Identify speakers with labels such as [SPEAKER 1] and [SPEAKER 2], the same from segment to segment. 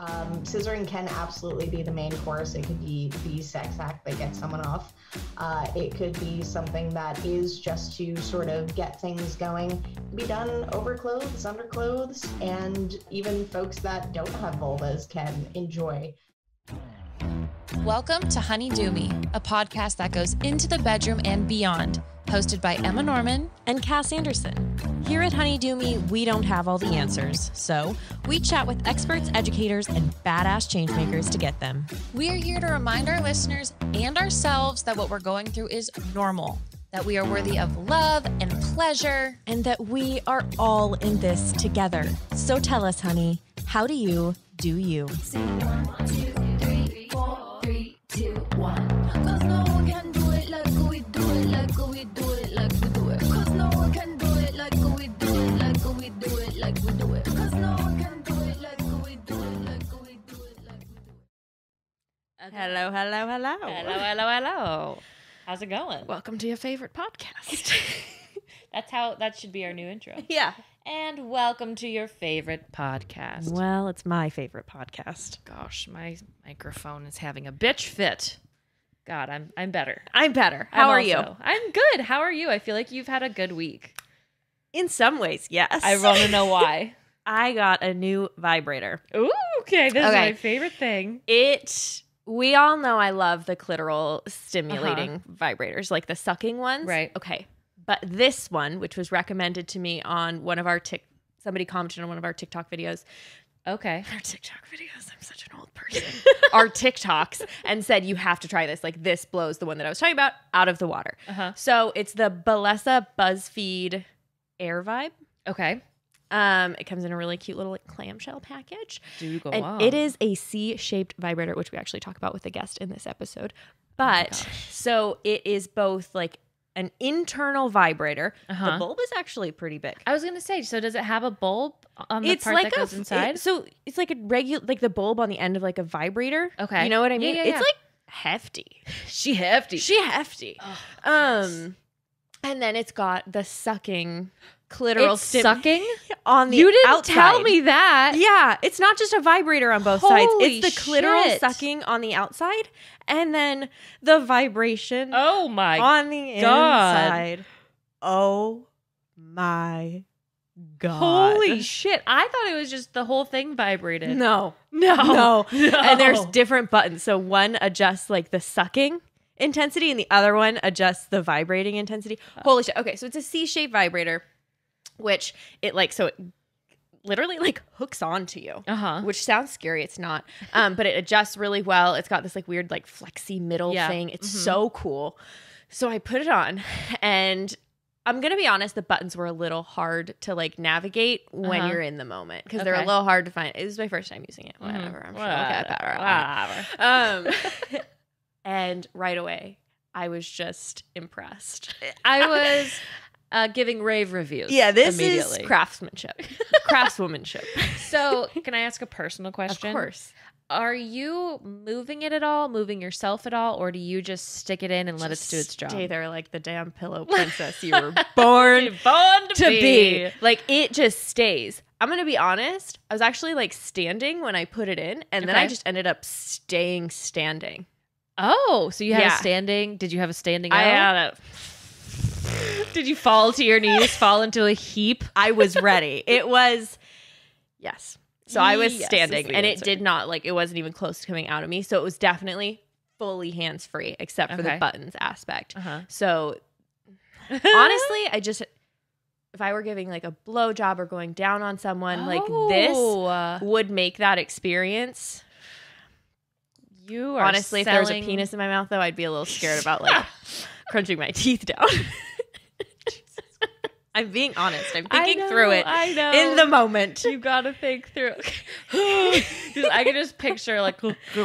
[SPEAKER 1] Um, scissoring can absolutely be the main course. It could be the sex act that gets someone off. Uh, it could be something that is just to sort of get things going. It can be done over clothes, under clothes, and even folks that don't have vulvas can enjoy.
[SPEAKER 2] Welcome to Honeydew Me, a podcast that goes into the bedroom and beyond, hosted by Emma Norman
[SPEAKER 3] and Cass Anderson. Here at Honeydew Me, we don't have all the answers, so we chat with experts, educators, and badass changemakers to get them.
[SPEAKER 2] We are here to remind our listeners and ourselves that what we're going through is normal, that we are worthy of love and pleasure,
[SPEAKER 3] and that we are all in this together. So tell us, honey, how do you do you?
[SPEAKER 4] two, one. Cause no one
[SPEAKER 3] Hello, hello, hello.
[SPEAKER 5] Hello, hello, hello. How's it going?
[SPEAKER 3] Welcome to your favorite podcast.
[SPEAKER 5] That's how that should be our new intro.
[SPEAKER 3] yeah.
[SPEAKER 5] And welcome to your favorite podcast.
[SPEAKER 3] Well, it's my favorite podcast.
[SPEAKER 5] Gosh, my microphone is having a bitch fit. God, I'm I'm better.
[SPEAKER 3] I'm better. How
[SPEAKER 5] I'm
[SPEAKER 3] are you?
[SPEAKER 5] I'm good. How are you? I feel like you've had a good week.
[SPEAKER 3] In some ways, yes.
[SPEAKER 5] I want to know why.
[SPEAKER 3] I got a new vibrator.
[SPEAKER 5] Ooh, okay. This
[SPEAKER 3] Okay.
[SPEAKER 5] is my favorite thing.
[SPEAKER 3] It we all know I love the clitoral stimulating vibrators, like the sucking ones.
[SPEAKER 5] Right.
[SPEAKER 3] Okay. But this one, which was recommended to me on one of our tick somebody commented on one of our TikTok videos.
[SPEAKER 5] Okay.
[SPEAKER 3] Our TikTok videos. I'm such an old person. our TikToks and said you have to try this. Like this blows the one that I was talking about out of the water.
[SPEAKER 5] Uh-huh.
[SPEAKER 3] So it's the Bellesa BuzzFeed Air Vibe.
[SPEAKER 5] Okay.
[SPEAKER 3] Um, it comes in a really cute little like, clamshell package.
[SPEAKER 5] Do go
[SPEAKER 3] And
[SPEAKER 5] on.
[SPEAKER 3] it is a C-shaped vibrator, which we actually talk about with the guest in this episode. But so it is both like an internal vibrator.
[SPEAKER 5] Uh-huh.
[SPEAKER 3] The bulb is actually pretty big.
[SPEAKER 5] I was gonna say. So does it have a bulb on the
[SPEAKER 3] it's
[SPEAKER 5] part
[SPEAKER 3] like
[SPEAKER 5] that goes
[SPEAKER 3] a,
[SPEAKER 5] inside?
[SPEAKER 3] it- so it's like a regular, like the bulb on the end of like a vibrator.
[SPEAKER 5] Okay.
[SPEAKER 3] you know what I mean?
[SPEAKER 5] yeah,
[SPEAKER 3] It's
[SPEAKER 5] yeah.
[SPEAKER 3] like hefty.
[SPEAKER 5] she hefty.
[SPEAKER 3] She hefty.
[SPEAKER 5] Oh,
[SPEAKER 3] Um, and then it's got the sucking clitoral
[SPEAKER 5] it's
[SPEAKER 3] stim-
[SPEAKER 5] sucking.
[SPEAKER 3] on the outside.
[SPEAKER 5] You didn't
[SPEAKER 3] outside.
[SPEAKER 5] tell me that.
[SPEAKER 3] Yeah, it's not just a vibrator on both sides. It's the clitoral
[SPEAKER 5] shit.
[SPEAKER 3] sucking on the outside and then the vibration
[SPEAKER 5] Oh my
[SPEAKER 3] on the
[SPEAKER 5] God.
[SPEAKER 3] inside. Oh my god.
[SPEAKER 5] Holy shit. I thought it was just the whole thing vibrated.
[SPEAKER 3] No.
[SPEAKER 5] No.
[SPEAKER 3] No.
[SPEAKER 5] No.
[SPEAKER 3] And there's different buttons. So one adjusts like the sucking intensity and the other one adjusts the vibrating intensity. Oh. Holy shit. Okay, so it's a C-shaped vibrator which it like so it literally like hooks onto you.
[SPEAKER 5] Uh-huh.
[SPEAKER 3] which sounds scary. It's not, um, but it adjusts really well. It's got this like weird like flexy middle
[SPEAKER 5] Yeah.
[SPEAKER 3] thing. It's
[SPEAKER 5] Mhm.
[SPEAKER 3] so cool. So I put it on, and I'm gonna be honest, the buttons were a little hard to like navigate when
[SPEAKER 5] Uh-huh.
[SPEAKER 3] you're in the moment because they're a little hard to find. It was my first time using it.
[SPEAKER 5] Mhm.
[SPEAKER 3] Whatever. I'm sure I'll get better.
[SPEAKER 5] Whatever.
[SPEAKER 3] Um, and right away, I was just impressed.
[SPEAKER 5] I was uh, giving rave reviews.
[SPEAKER 3] Yeah, this is
[SPEAKER 5] immediately.
[SPEAKER 3] craftsmanship, craftswomanship.
[SPEAKER 5] So, can I ask a personal question?
[SPEAKER 3] Of course.
[SPEAKER 5] Are you moving it at all, moving yourself at all, or do you just stick it in and let it do its job?
[SPEAKER 3] Stay there like the damn pillow princess you were born
[SPEAKER 5] Born
[SPEAKER 3] to be. Like it just stays. I'm gonna be honest. I was actually like standing when I put it in, and then I
[SPEAKER 5] Okay.
[SPEAKER 3] just ended up staying standing.
[SPEAKER 5] Oh, so you had
[SPEAKER 3] Yeah.
[SPEAKER 5] a standing? Did you have a standing?
[SPEAKER 3] I
[SPEAKER 5] O?
[SPEAKER 3] had a.
[SPEAKER 5] Did you fall to your knees, fall into a heap?
[SPEAKER 3] I was ready. it was, yes. So I was
[SPEAKER 5] Yes is
[SPEAKER 3] standing,
[SPEAKER 5] the
[SPEAKER 3] and
[SPEAKER 5] answer.
[SPEAKER 3] it did not like it wasn't even close to coming out of me. So it was definitely fully hands free, except for the buttons aspect.
[SPEAKER 5] Uh-huh.
[SPEAKER 3] So honestly, I just if I were giving like a blowjob or going down on someone like this
[SPEAKER 5] Oh,
[SPEAKER 3] would make that experience.
[SPEAKER 5] you are
[SPEAKER 3] Honestly, if there was a
[SPEAKER 5] selling-
[SPEAKER 3] penis in my mouth though, I'd be a little scared about like crunching my teeth down. I'm being honest. I'm
[SPEAKER 5] I
[SPEAKER 3] thinking
[SPEAKER 5] know,
[SPEAKER 3] through it
[SPEAKER 5] I know.
[SPEAKER 3] in the moment.
[SPEAKER 5] you gotta think through. I can just picture like.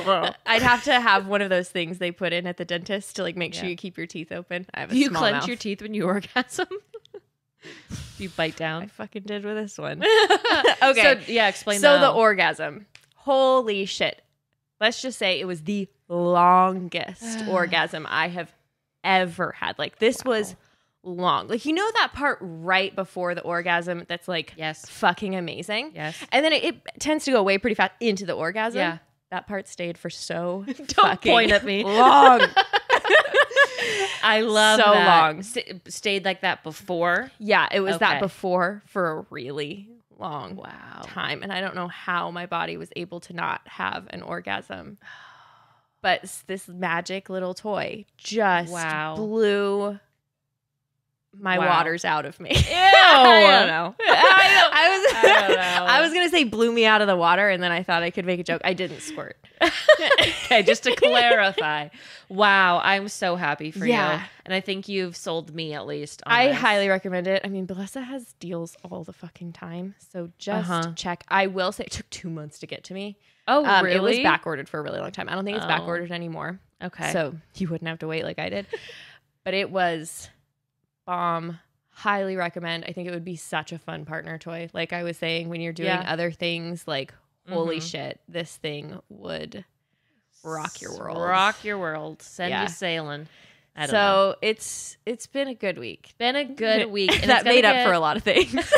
[SPEAKER 3] I'd have to have one of those things they put in at the dentist to like make sure you keep your teeth open. I have a
[SPEAKER 5] Do you
[SPEAKER 3] small
[SPEAKER 5] clench
[SPEAKER 3] mouth.
[SPEAKER 5] your teeth when you orgasm? you bite down.
[SPEAKER 3] I fucking did with this one.
[SPEAKER 5] okay. So yeah, explain.
[SPEAKER 3] so the orgasm. Holy shit. Let's just say it was the longest orgasm I have ever had. Like this was long. Like you know that part right before the orgasm that's like
[SPEAKER 5] Yes.
[SPEAKER 3] fucking amazing.
[SPEAKER 5] Yes.
[SPEAKER 3] And then it, it tends to go away pretty fast into the orgasm.
[SPEAKER 5] Yeah.
[SPEAKER 3] That part stayed for so
[SPEAKER 5] Don't
[SPEAKER 3] fucking
[SPEAKER 5] point at me.
[SPEAKER 3] long.
[SPEAKER 5] I love
[SPEAKER 3] So
[SPEAKER 5] that.
[SPEAKER 3] long.
[SPEAKER 5] St- stayed like that before.
[SPEAKER 3] yeah, it was
[SPEAKER 5] Okay.
[SPEAKER 3] that before for a really long
[SPEAKER 5] Wow.
[SPEAKER 3] time. And I don't know how my body was able to not have an orgasm. But this magic little toy just
[SPEAKER 5] Wow.
[SPEAKER 3] blew my
[SPEAKER 5] Wow.
[SPEAKER 3] waters out of me.
[SPEAKER 5] Ew.
[SPEAKER 3] I don't know. I, I was
[SPEAKER 5] I don't know.
[SPEAKER 3] I was gonna say blew me out of the water, and then I thought I could make a joke. I didn't squirt.
[SPEAKER 5] okay, just to clarify. Wow, I'm so happy for
[SPEAKER 3] Yeah.
[SPEAKER 5] you. And I think you've sold me at least. on
[SPEAKER 3] I
[SPEAKER 5] this.
[SPEAKER 3] highly recommend it. I mean, Bellesa has deals all the fucking time, so just
[SPEAKER 5] Uh-huh.
[SPEAKER 3] check. I will say it took two months to get to me.
[SPEAKER 5] Oh,
[SPEAKER 3] Um,
[SPEAKER 5] really?
[SPEAKER 3] It was back ordered for a really long time. I don't think it's back
[SPEAKER 5] Oh.
[SPEAKER 3] ordered anymore.
[SPEAKER 5] Okay.
[SPEAKER 3] So you wouldn't have to wait like I did. but it was bomb. Highly recommend. I think it would be such a fun partner toy. Like I was saying, when you're doing
[SPEAKER 5] Yeah.
[SPEAKER 3] other things, like holy
[SPEAKER 5] Mhm.
[SPEAKER 3] shit, this thing would rock your world.
[SPEAKER 5] Rock your world. Send
[SPEAKER 3] Yeah.
[SPEAKER 5] you sailing. I don't
[SPEAKER 3] so
[SPEAKER 5] know.
[SPEAKER 3] it's it's been a good week.
[SPEAKER 5] Been a good week. and
[SPEAKER 3] that made up
[SPEAKER 5] get-
[SPEAKER 3] for a lot of things.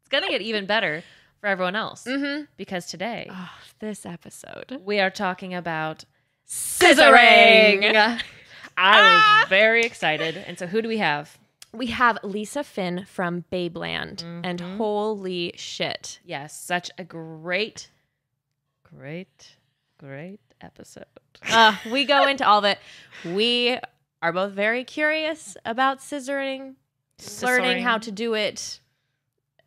[SPEAKER 5] It's gonna get even better for everyone else
[SPEAKER 3] mm-hmm.
[SPEAKER 5] because today
[SPEAKER 3] oh, this episode,
[SPEAKER 5] we are talking about
[SPEAKER 3] scissoring.
[SPEAKER 5] I
[SPEAKER 3] Ah!
[SPEAKER 5] was very excited. And so, who do we have?
[SPEAKER 3] We have Lisa Finn from Babeland, and
[SPEAKER 5] Mhm.
[SPEAKER 3] holy shit,
[SPEAKER 5] Yes, such a great, great, great episode.
[SPEAKER 3] uh, we go into all of it. We are both very curious about scissoring, learning how to do it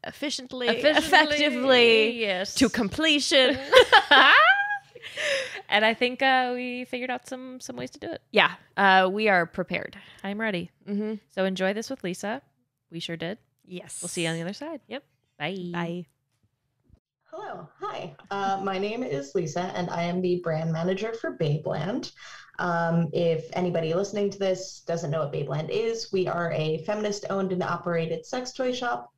[SPEAKER 3] efficiently,
[SPEAKER 5] Efficiently,
[SPEAKER 3] effectively,
[SPEAKER 5] yes.
[SPEAKER 3] to completion.
[SPEAKER 5] and I think uh, we figured out some some ways to do it.
[SPEAKER 3] yeah, uh, we are prepared.
[SPEAKER 5] I'm ready.
[SPEAKER 3] Mm-hmm.
[SPEAKER 5] So enjoy this with Lisa. We sure did.
[SPEAKER 3] Yes.
[SPEAKER 5] We'll see you on the other side. Yep. Bye.
[SPEAKER 3] Bye.
[SPEAKER 1] Hello, hi. Uh, my name is Lisa, and I am the brand manager for Babeland. Um, if anybody listening to this doesn't know what Babeland is, we are a feminist owned and operated sex toy shop,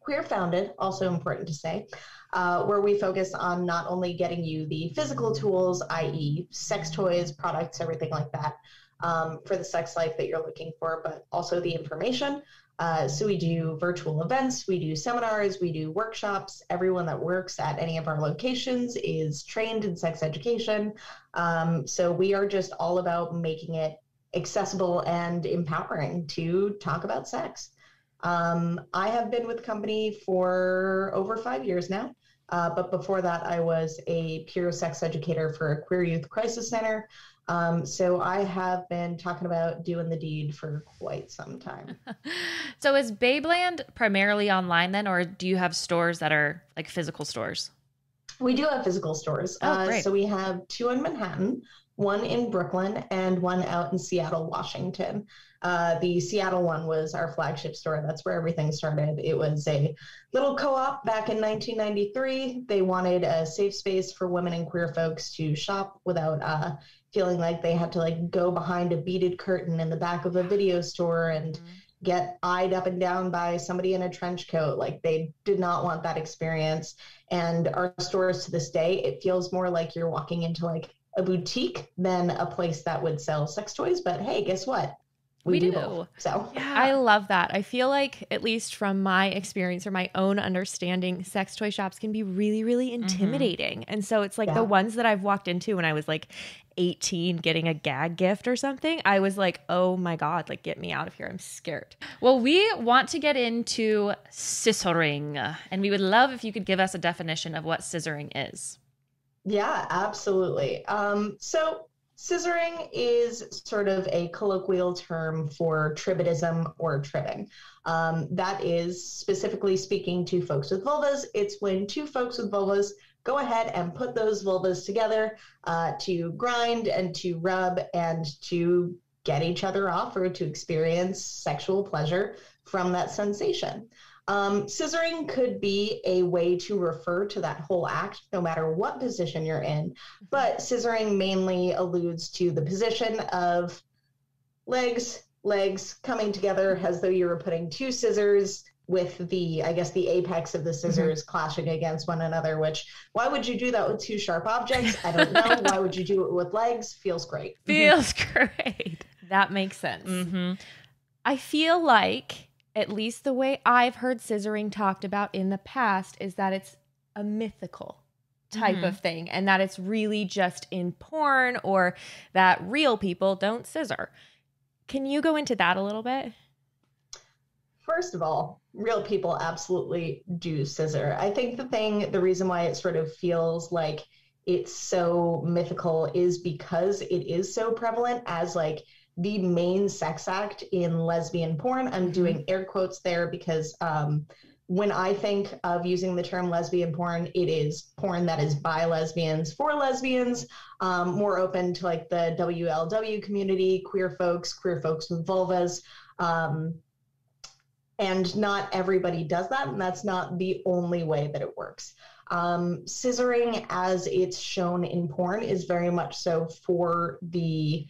[SPEAKER 1] queer founded, also important to say, uh, where we focus on not only getting you the physical tools, i.e., sex toys, products, everything like that, um, for the sex life that you're looking for, but also the information. Uh, so we do virtual events, we do seminars, we do workshops. Everyone that works at any of our locations is trained in sex education. Um, so we are just all about making it accessible and empowering to talk about sex. Um, I have been with the company for over five years now. Uh, but before that, I was a peer sex educator for a queer youth crisis center. Um, so I have been talking about doing the deed for quite some time.
[SPEAKER 5] So is Babeland primarily online then, or do you have stores that are like physical stores?
[SPEAKER 1] We do have physical stores.
[SPEAKER 5] Oh,
[SPEAKER 1] uh, so we have two in Manhattan, one in Brooklyn, and one out in Seattle, Washington. Uh, the Seattle one was our flagship store. That's where everything started. It was a little co op back in 1993. They wanted a safe space for women and queer folks to shop without uh, feeling like they had to like go behind a beaded curtain in the back of a video store and get eyed up and down by somebody in a trench coat. Like they did not want that experience. And our stores to this day, it feels more like you're walking into like a boutique than a place that would sell sex toys. But hey, guess what?
[SPEAKER 5] We do.
[SPEAKER 1] both. So
[SPEAKER 3] I love that. I feel like, at least from my experience or my own understanding, sex toy shops can be really, really mm-hmm. intimidating. And so it's like
[SPEAKER 1] Yeah.
[SPEAKER 3] the ones that I've walked into when I was like 18 getting a gag gift or something, I was like, oh my God, like get me out of here. I'm scared.
[SPEAKER 5] Well, we want to get into scissoring, and we would love if you could give us a definition of what scissoring is.
[SPEAKER 1] Yeah, absolutely. Um, so, scissoring is sort of a colloquial term for tribadism or tribbing. Um, that is specifically speaking to folks with vulvas. It's when two folks with vulvas go ahead and put those vulvas together uh, to grind and to rub and to get each other off or to experience sexual pleasure from that sensation. Um, scissoring could be a way to refer to that whole act, no matter what position you're in. But scissoring mainly alludes to the position of legs, legs coming together as though you were putting two scissors with the, I guess, the apex of the scissors clashing against one another. Which, why would you do that with two sharp objects? I don't know. why would you do it with legs? Feels great.
[SPEAKER 5] Feels great.
[SPEAKER 3] That makes sense.
[SPEAKER 5] Mm-hmm.
[SPEAKER 3] I feel like, at least the way I've heard scissoring talked about in the past, is that it's a mythical type
[SPEAKER 5] Mhm.
[SPEAKER 3] of thing and that it's really just in porn or that real people don't scissor. Can you go into that a little bit?
[SPEAKER 1] First of all, real people absolutely do scissor. I think the thing, the reason why it sort of feels like it's so mythical is because it is so prevalent as like the main sex act in lesbian porn. I'm doing air quotes there because um, when I think of using the term lesbian porn, it is porn that is by lesbians for lesbians, um, more open to like the WLW community, queer folks, queer folks with vulvas. Um, and not everybody does that, and that's not the only way that it works. Um, scissoring, as it's shown in porn, is very much so for the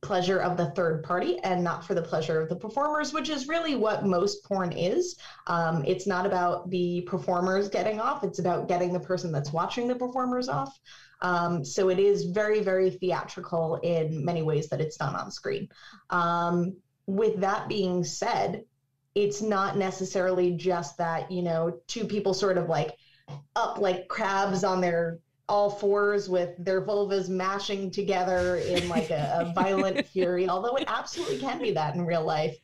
[SPEAKER 1] pleasure of the third party and not for the pleasure of the performers, which is really what most porn is. Um, it's not about the performers getting off, it's about getting the person that's watching the performers off. Um, so it is very, very theatrical in many ways that it's done on screen. Um, with that being said, it's not necessarily just that, you know, two people sort of like up like crabs on their all fours with their vulvas mashing together in like a, a violent fury, although it absolutely can be that in real life.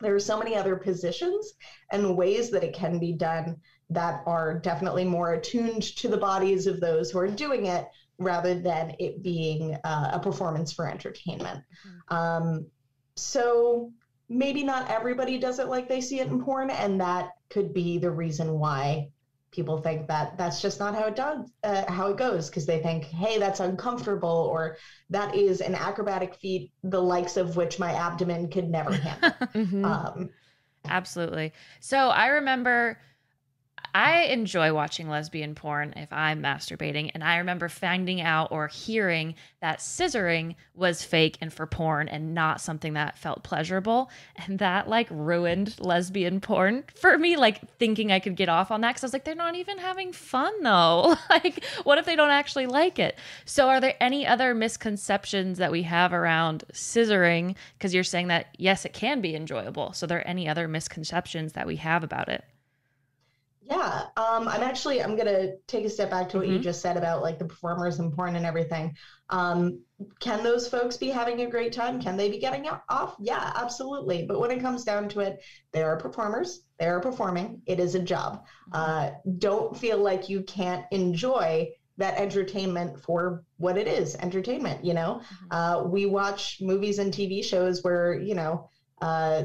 [SPEAKER 1] There are so many other positions and ways that it can be done that are definitely more attuned to the bodies of those who are doing it rather than it being uh, a performance for entertainment. Um, so maybe not everybody does it like they see it in porn, and that could be the reason why people think that that's just not how it does uh, how it goes because they think hey that's uncomfortable or that is an acrobatic feat the likes of which my abdomen could never handle
[SPEAKER 3] Mhm.
[SPEAKER 1] um,
[SPEAKER 5] Absolutely. So I remember I enjoy watching lesbian porn if I'm masturbating. And I remember finding out or hearing that scissoring was fake and for porn and not something that felt pleasurable. And that like ruined lesbian porn for me, like thinking I could get off on that. Cause I was like, they're not even having fun though. like, what if they don't actually like it? So, are there any other misconceptions that we have around scissoring? Because you're saying that, yes, it can be enjoyable. So, are there any other misconceptions that we have about it?
[SPEAKER 1] Yeah, um, I'm actually I'm gonna take a step back to what you
[SPEAKER 5] Mhm.
[SPEAKER 1] just said about like the performers and porn and everything. Um, can those folks be having a great time? Can they be getting off? Yeah, absolutely. But when it comes down to it, they are performers. They are performing. It is a job. Uh, don't feel like you can't enjoy that entertainment for what it is entertainment you know uh, we watch movies and tv shows where you know uh,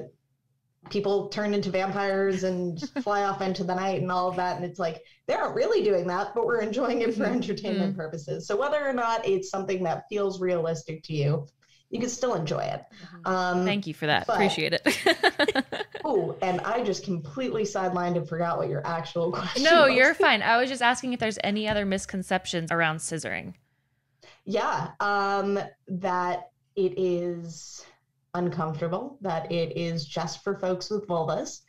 [SPEAKER 1] people turn into vampires and fly off into the night and all of that and it's like they aren't really doing that but we're enjoying it for
[SPEAKER 3] Mhm.
[SPEAKER 1] entertainment purposes so whether or not it's something that feels realistic to you you can still enjoy it um
[SPEAKER 5] Thank you for that.
[SPEAKER 1] but-
[SPEAKER 5] Appreciate it.
[SPEAKER 1] oh and i just completely sidelined and forgot what your actual question was.
[SPEAKER 5] no,
[SPEAKER 1] was.
[SPEAKER 5] you're fine. I was just asking if there's any other misconceptions around scissoring.
[SPEAKER 1] Yeah, um, that it is uncomfortable, that it is just for folks with vulvas,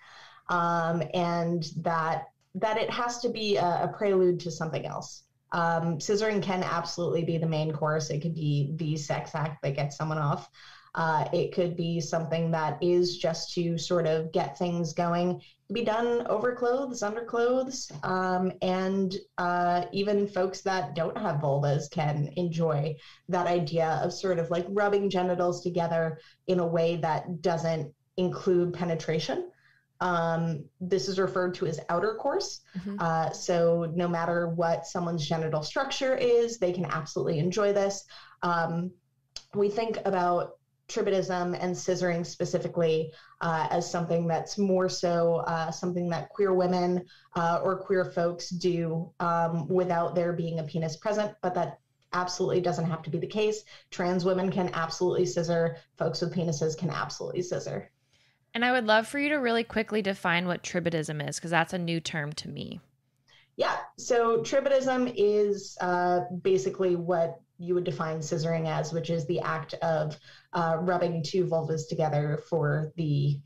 [SPEAKER 1] um, and that that it has to be a, a prelude to something else. Um, scissoring can absolutely be the main course. It could be the sex act that gets someone off. Uh, it could be something that is just to sort of get things going. Be done over clothes, under clothes, um, and uh, even folks that don't have vulvas can enjoy that idea of sort of like rubbing genitals together in a way that doesn't include penetration. Um, this is referred to as outer course.
[SPEAKER 3] Mhm.
[SPEAKER 1] Uh, so no matter what someone's genital structure is, they can absolutely enjoy this. Um, we think about tribadism and scissoring specifically uh, as something that's more so uh, something that queer women uh, or queer folks do um, without there being a penis present, but that absolutely doesn't have to be the case. Trans women can absolutely scissor, folks with penises can absolutely scissor.
[SPEAKER 5] And I would love for you to really quickly define what tribadism is, because that's a new term to me.
[SPEAKER 1] Yeah, so tribadism is uh, basically what you would define scissoring as, which is the act of uh, rubbing two vulvas together for the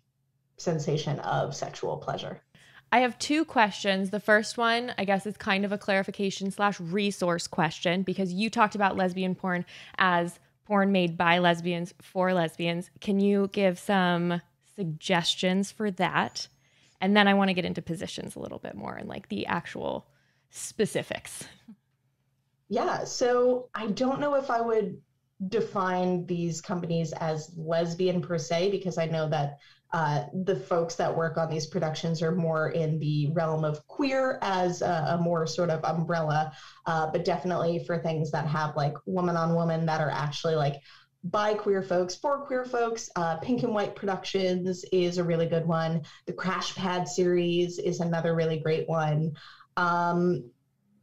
[SPEAKER 1] sensation of sexual pleasure.
[SPEAKER 3] I have two questions. The first one, I guess, is kind of a clarification slash resource question because you talked about lesbian porn as porn made by lesbians for lesbians. Can you give some suggestions for that. And then I want to get into positions a little bit more and like the actual specifics.
[SPEAKER 1] Yeah, so I don't know if I would define these companies as lesbian per se, because I know that uh, the folks that work on these productions are more in the realm of queer as a, a more sort of umbrella, uh, but definitely for things that have like woman on woman that are actually like by queer folks for queer folks. Uh, Pink and White Productions is a really good one. The Crash Pad series is another really great one. Um,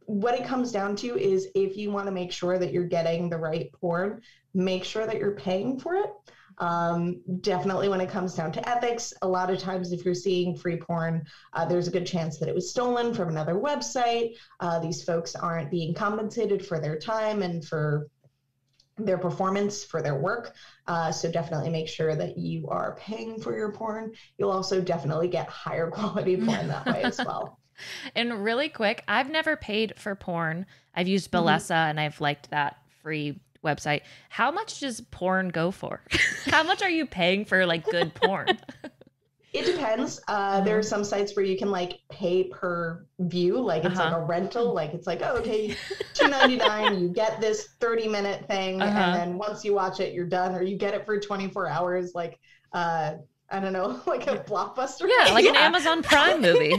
[SPEAKER 1] what it comes down to is if you want to make sure that you're getting the right porn, make sure that you're paying for it. Um, definitely when it comes down to ethics, a lot of times if you're seeing free porn, uh, there's a good chance that it was stolen from another website. Uh, these folks aren't being compensated for their time and for their performance for their work. Uh, so definitely make sure that you are paying for your porn. You'll also definitely get higher quality porn that way as well.
[SPEAKER 5] And really quick, I've never paid for porn. I've used
[SPEAKER 1] Mhm.
[SPEAKER 5] And I've liked that free website. How much does porn go for? How much are you paying for like good porn?
[SPEAKER 1] It depends. Uh, There are some sites where you can like pay per view, like it's like
[SPEAKER 5] Uh-huh.
[SPEAKER 1] a rental. Like it's like, oh, okay, two ninety nine. You get this thirty minute thing,
[SPEAKER 5] Uh-huh.
[SPEAKER 1] and then once you watch it, you're done, or you get it for twenty four hours. Like, uh, I don't know, like a blockbuster.
[SPEAKER 5] Yeah, like an Amazon Prime movie.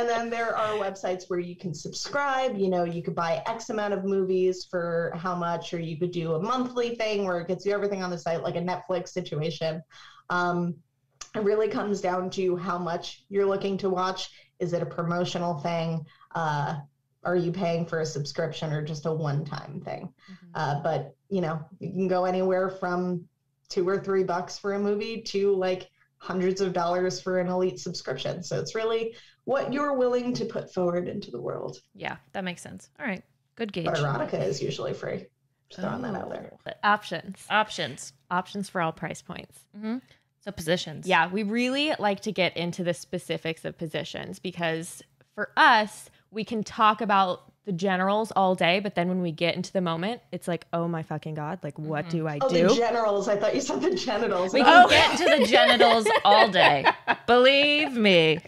[SPEAKER 1] And then there are websites where you can subscribe. You know, you could buy X amount of movies for how much, or you could do a monthly thing where it gets you everything on the site, like a Netflix situation. Um, it really comes down to how much you're looking to watch. Is it a promotional thing? Uh, are you paying for a subscription or just a one time thing? Uh, but, you know, you can go anywhere from two or three bucks for a movie to like hundreds of dollars for an elite subscription. So it's really what you're willing to put forward into the world.
[SPEAKER 5] yeah, that makes sense. All right. Good gauge.
[SPEAKER 1] But erotica is usually free. Just throwing that out there.
[SPEAKER 5] Oh.
[SPEAKER 3] Options.
[SPEAKER 5] Options.
[SPEAKER 3] Options for all price points.
[SPEAKER 5] hmm So positions.
[SPEAKER 3] Yeah, we really like to get into the specifics of positions because for us, we can talk about the generals all day, but then when we get into the moment, it's like, oh my fucking god, like what do I
[SPEAKER 1] Oh,
[SPEAKER 3] do?
[SPEAKER 1] the generals. I thought you said the genitals.
[SPEAKER 5] We
[SPEAKER 1] Oh,
[SPEAKER 5] can get to the genitals all day. Believe me.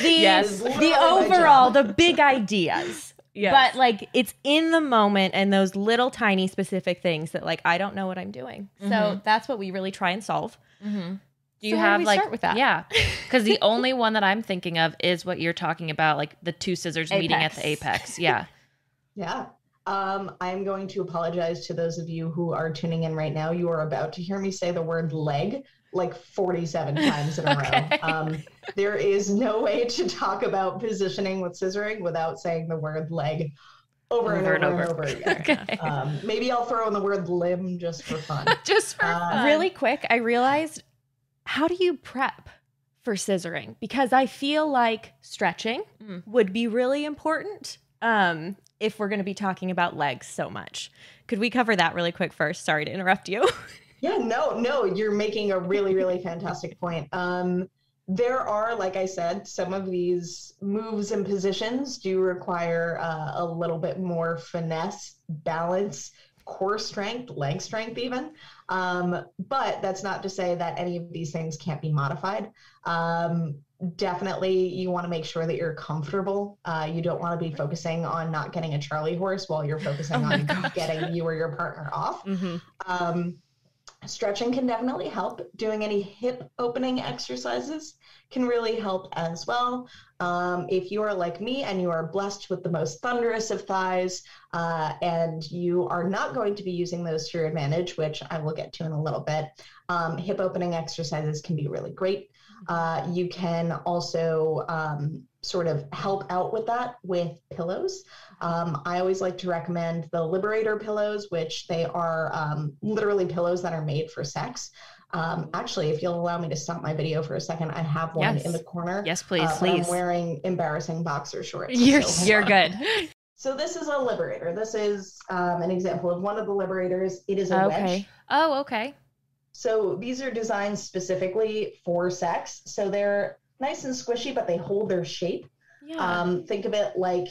[SPEAKER 3] the
[SPEAKER 5] Yes.
[SPEAKER 3] the overall, the big ideas.
[SPEAKER 5] Yes.
[SPEAKER 3] But like it's in the moment and those little tiny specific things that like I don't know what I'm doing. So
[SPEAKER 5] Mhm.
[SPEAKER 3] that's what we really try and solve.
[SPEAKER 5] hmm Do
[SPEAKER 3] So
[SPEAKER 5] you
[SPEAKER 3] where do
[SPEAKER 5] have
[SPEAKER 3] we
[SPEAKER 5] like
[SPEAKER 3] start with that?
[SPEAKER 5] Yeah, because the only one that I'm thinking of is what you're talking about, like the two scissors meeting at the apex. Yeah.
[SPEAKER 1] Yeah. Um, I'm going to apologize to those of you who are tuning in right now. You are about to hear me say the word leg like 47 times in a
[SPEAKER 3] Okay.
[SPEAKER 1] row. Um, there is no way to talk about positioning with scissoring without saying the word leg over, and over and over, again.
[SPEAKER 5] Okay.
[SPEAKER 1] Um, maybe I'll throw in the word limb just for fun.
[SPEAKER 5] Just for
[SPEAKER 1] Uh,
[SPEAKER 5] fun.
[SPEAKER 3] really quick, I realized how do you prep for scissoring? Because I feel like stretching
[SPEAKER 5] Mm.
[SPEAKER 3] would be really important um, if we're going to be talking about legs so much. Could we cover that really quick first? Sorry to interrupt you.
[SPEAKER 1] Yeah, no, no, you're making a really, really fantastic point. Um, there are, like I said, some of these moves and positions do require uh, a little bit more finesse, balance, core strength, leg strength, even. Um, but that's not to say that any of these things can't be modified. Um, definitely, you want to make sure that you're comfortable. Uh, you don't want to be focusing on not getting a Charlie horse while you're focusing
[SPEAKER 3] Oh
[SPEAKER 1] on getting you or your partner off.
[SPEAKER 3] mm-hmm.
[SPEAKER 1] Um, stretching can definitely help. Doing any hip opening exercises can really help as well. Um, if you are like me and you are blessed with the most thunderous of thighs, uh, and you are not going to be using those to your advantage, which I will get to in a little bit, um, hip opening exercises can be really great. Uh, you can also um, sort of help out with that with pillows. Um, I always like to recommend the Liberator pillows, which they are um, literally pillows that are made for sex. Um, actually, if you'll allow me to stop my video for a second, I have one
[SPEAKER 5] Yes.
[SPEAKER 1] in the corner.
[SPEAKER 5] yes, please.
[SPEAKER 1] uh, but I'm wearing embarrassing boxer shorts.
[SPEAKER 3] You're
[SPEAKER 1] so
[SPEAKER 3] you're good.
[SPEAKER 1] So this is a Liberator. This is um, an example of one of the Liberators. It is a wedge.
[SPEAKER 5] Oh, okay.
[SPEAKER 1] So these are designed specifically for sex. So they're nice and squishy, but they hold their shape.
[SPEAKER 3] Yeah.
[SPEAKER 1] Um, think of it like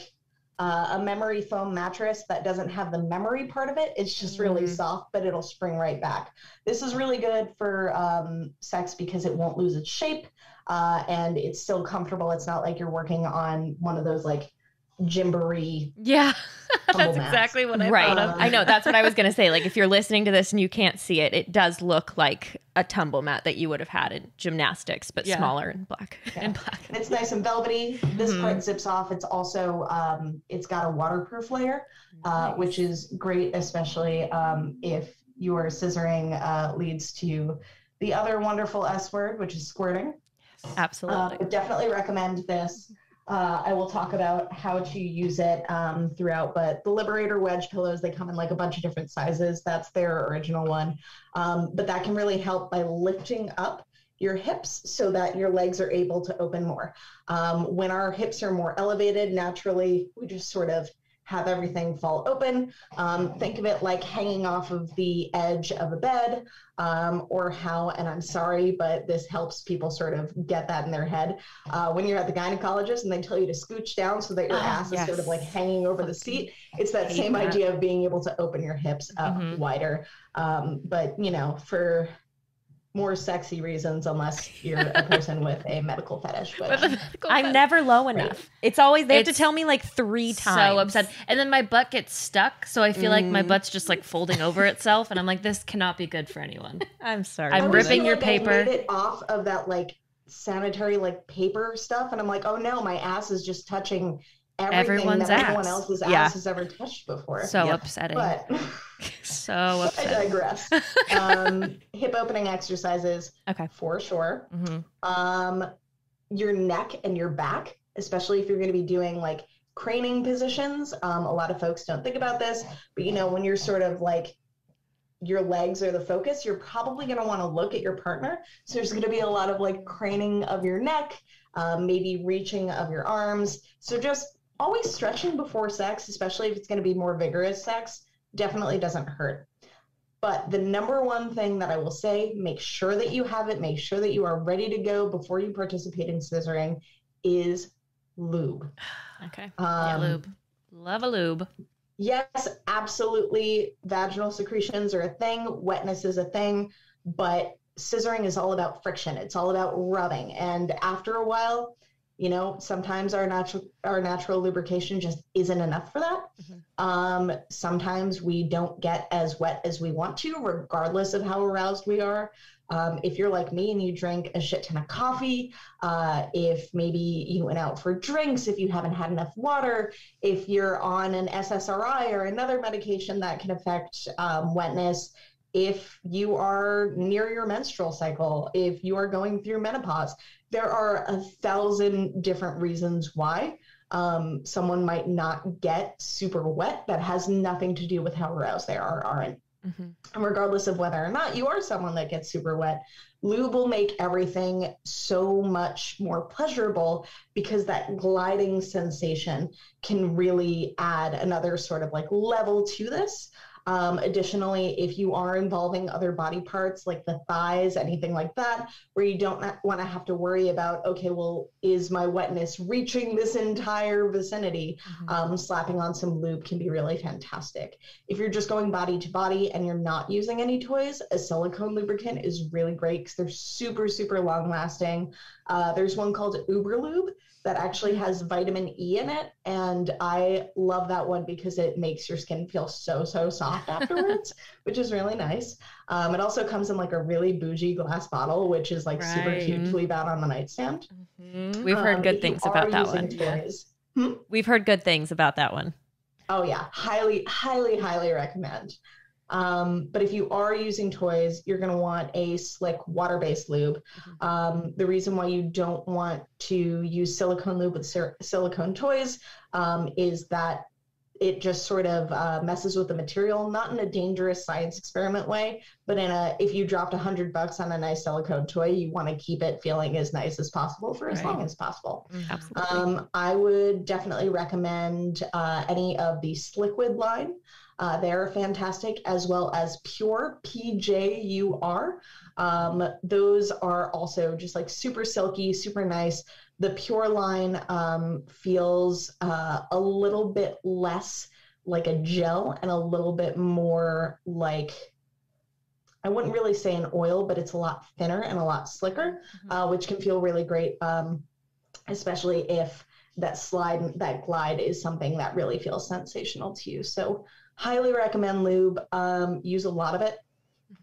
[SPEAKER 1] uh, a memory foam mattress that doesn't have the memory part of it. It's just really
[SPEAKER 3] Mhm.
[SPEAKER 1] soft, but it'll spring right back. This is really good for um, sex because it won't lose its shape uh, and it's still comfortable. It's not like you're working on one of those like gymboree.
[SPEAKER 5] Yeah, that's
[SPEAKER 1] mats.
[SPEAKER 5] exactly what I
[SPEAKER 3] right.
[SPEAKER 5] thought of.
[SPEAKER 3] I know. That's what I was going to say. Like, if you're listening to this and you can't see it, it does look like a tumble mat that you would have had in gymnastics, but
[SPEAKER 5] Yeah.
[SPEAKER 3] smaller and black.
[SPEAKER 5] And black.
[SPEAKER 1] It's nice and velvety. This
[SPEAKER 3] Mhm.
[SPEAKER 1] part zips off. It's also um, it's got a waterproof layer, uh, which is great, especially um, if your scissoring uh, leads to the other wonderful S word, which is squirting. Uh,
[SPEAKER 3] Absolutely.
[SPEAKER 1] but definitely recommend this. Uh, I will talk about how to use it um, throughout, but the Liberator wedge pillows, they come in like a bunch of different sizes. That's their original one. Um, but that can really help by lifting up your hips so that your legs are able to open more. Um, when our hips are more elevated, naturally, we just sort of have everything fall open. Um, think of it like hanging off of the edge of a bed, um, or how, and I'm sorry, but this helps people sort of get that in their head. Uh, when you're at the gynecologist and they tell you to scooch down so that your
[SPEAKER 3] Ah,
[SPEAKER 1] ass is sort of like hanging over the seat, it's that same idea of being able to open your hips up
[SPEAKER 5] Mhm.
[SPEAKER 1] wider. Um, but, you know, for more sexy reasons, unless you're a person with a medical fetish. But,
[SPEAKER 5] With medical
[SPEAKER 3] I'm
[SPEAKER 5] bed.
[SPEAKER 3] never low enough. It's always they have to tell me like three times.
[SPEAKER 5] so upset. And then my butt gets stuck, so I feel like my
[SPEAKER 3] Mm.
[SPEAKER 5] butt's just like folding over itself, and I'm like, this cannot be good for anyone.
[SPEAKER 3] I'm sorry.
[SPEAKER 5] I'm ripping your
[SPEAKER 1] like
[SPEAKER 5] paper.
[SPEAKER 1] made it off of that like sanitary like paper stuff, and I'm like, oh no, my ass is just touching everything
[SPEAKER 5] Everyone's
[SPEAKER 1] that
[SPEAKER 5] ass.
[SPEAKER 1] else's
[SPEAKER 3] Yeah.
[SPEAKER 1] ass has ever touched before.
[SPEAKER 5] So
[SPEAKER 3] Yep.
[SPEAKER 5] upsetting.
[SPEAKER 1] but
[SPEAKER 5] so
[SPEAKER 1] I digress. um, hip opening exercises
[SPEAKER 3] Okay.
[SPEAKER 1] for sure.
[SPEAKER 3] hmm
[SPEAKER 1] Um, your neck and your back, especially if you're going to be doing like craning positions. Um, a lot of folks don't think about this, but you know, when you're sort of like your legs are the focus, you're probably going to want to look at your partner. So there's going to be a lot of like craning of your neck, um, maybe reaching of your arms. So just always stretching before sex, especially if it's going to be more vigorous sex, definitely doesn't hurt. But the number one thing that I will say, make sure that you have it, make sure that you are ready to go before you participate in scissoring, is lube.
[SPEAKER 3] Okay.
[SPEAKER 5] yeah,
[SPEAKER 1] Um,
[SPEAKER 5] lube. Love a lube.
[SPEAKER 1] Yes, absolutely. Vaginal secretions are a thing, wetness is a thing, but scissoring is all about friction. It's all about rubbing. And after a while, you know, sometimes our natural our natural lubrication just isn't enough for that. Um, sometimes we don't get as wet as we want to, regardless of how aroused we are. Um, if you're like me and you drink a shit ton of coffee, uh, if maybe you went out for drinks, if you haven't had enough water, if you're on an SSRI or another medication that can affect um, wetness, if you are near your menstrual cycle, if you are going through menopause, there are a thousand different reasons why um, someone might not get super wet. That has nothing to do with how aroused they are or aren't.
[SPEAKER 3] hmm
[SPEAKER 1] And regardless of whether or not you are someone that gets super wet, lube will make everything so much more pleasurable because that gliding sensation can really add another sort of like level to this. Um, additionally, if you are involving other body parts like the thighs, anything like that, where you don't want to have to worry about, okay, well, is my wetness reaching this entire vicinity? Um, slapping on some lube can be really fantastic. If you're just going body to body and you're not using any toys, a silicone lubricant is really great because they're super, super long lasting. Uh, there's one called Uber Lube that actually has vitamin E in it. And I love that one because it makes your skin feel so, so soft afterwards, which is really nice. Um, it also comes in like a really bougie glass bottle, which is like super cute to leave out on the nightstand.
[SPEAKER 3] We've heard
[SPEAKER 1] Um,
[SPEAKER 3] good things about that one.
[SPEAKER 1] Toys,
[SPEAKER 3] We've heard good things about that one.
[SPEAKER 1] Oh yeah, highly, highly, highly recommend. Um, but if you are using toys, you're going to want a slick water-based lube. Um, the reason why you don't want to use silicone lube with sil- silicone toys um, is that it just sort of uh, messes with the material, not in a dangerous science experiment way, but in a if you dropped a hundred bucks on a nice silicone toy, you want to keep it feeling as nice as possible for as long as possible.
[SPEAKER 3] Absolutely.
[SPEAKER 1] Um, I would definitely recommend uh, any of the Sliquid line. Uh, they're fantastic, as well as Pure PJUR. Um, those are also just like super silky, super nice. The Pure line um, feels uh, a little bit less like a gel and a little bit more like I wouldn't really say an oil, but it's a lot thinner and a lot slicker, uh, which can feel really great, um, especially if that slide, that glide is something that really feels sensational to you. So, highly recommend lube. Um, use a lot of it.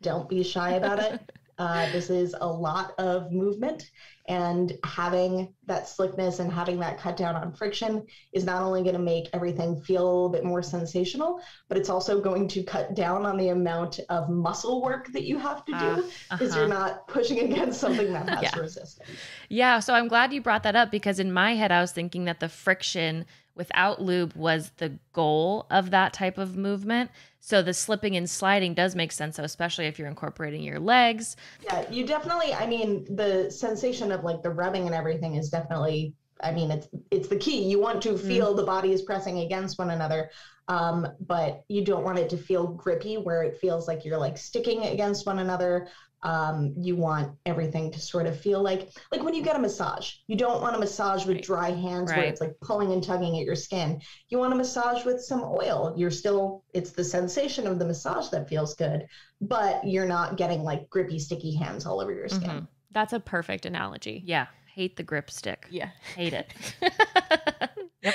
[SPEAKER 1] Don't be shy about it. Uh, this is a lot of movement, and having that slickness and having that cut down on friction is not only going to make everything feel a little bit more sensational, but it's also going to cut down on the amount of muscle work that you have to do
[SPEAKER 5] Ah,
[SPEAKER 1] because
[SPEAKER 5] uh-huh.
[SPEAKER 1] you're not pushing against something that has
[SPEAKER 5] Yeah.
[SPEAKER 1] resistance.
[SPEAKER 5] Yeah, so I'm glad you brought that up because in my head I was thinking that the friction without lube was the goal of that type of movement. So the slipping and sliding does make sense, so especially if you're incorporating your legs.
[SPEAKER 1] Yeah, you definitely. I mean, the sensation of like the rubbing and everything is definitely. I mean, it's it's the key. You want to feel the bodies pressing against one another, um, but you don't want it to feel grippy, where it feels like you're like sticking against one another. Um, you want everything to sort of feel like like when you get a massage. You don't want a massage with
[SPEAKER 5] Right.
[SPEAKER 1] dry hands where it's like pulling and tugging at your skin. You want a massage with some oil. You're still. It's the sensation of the massage that feels good but you're not getting like grippy, sticky hands all over your skin.
[SPEAKER 5] Mhm.
[SPEAKER 3] That's a perfect analogy.
[SPEAKER 5] Yeah, hate the grip stick.
[SPEAKER 3] Yeah.
[SPEAKER 5] Hate it. yep.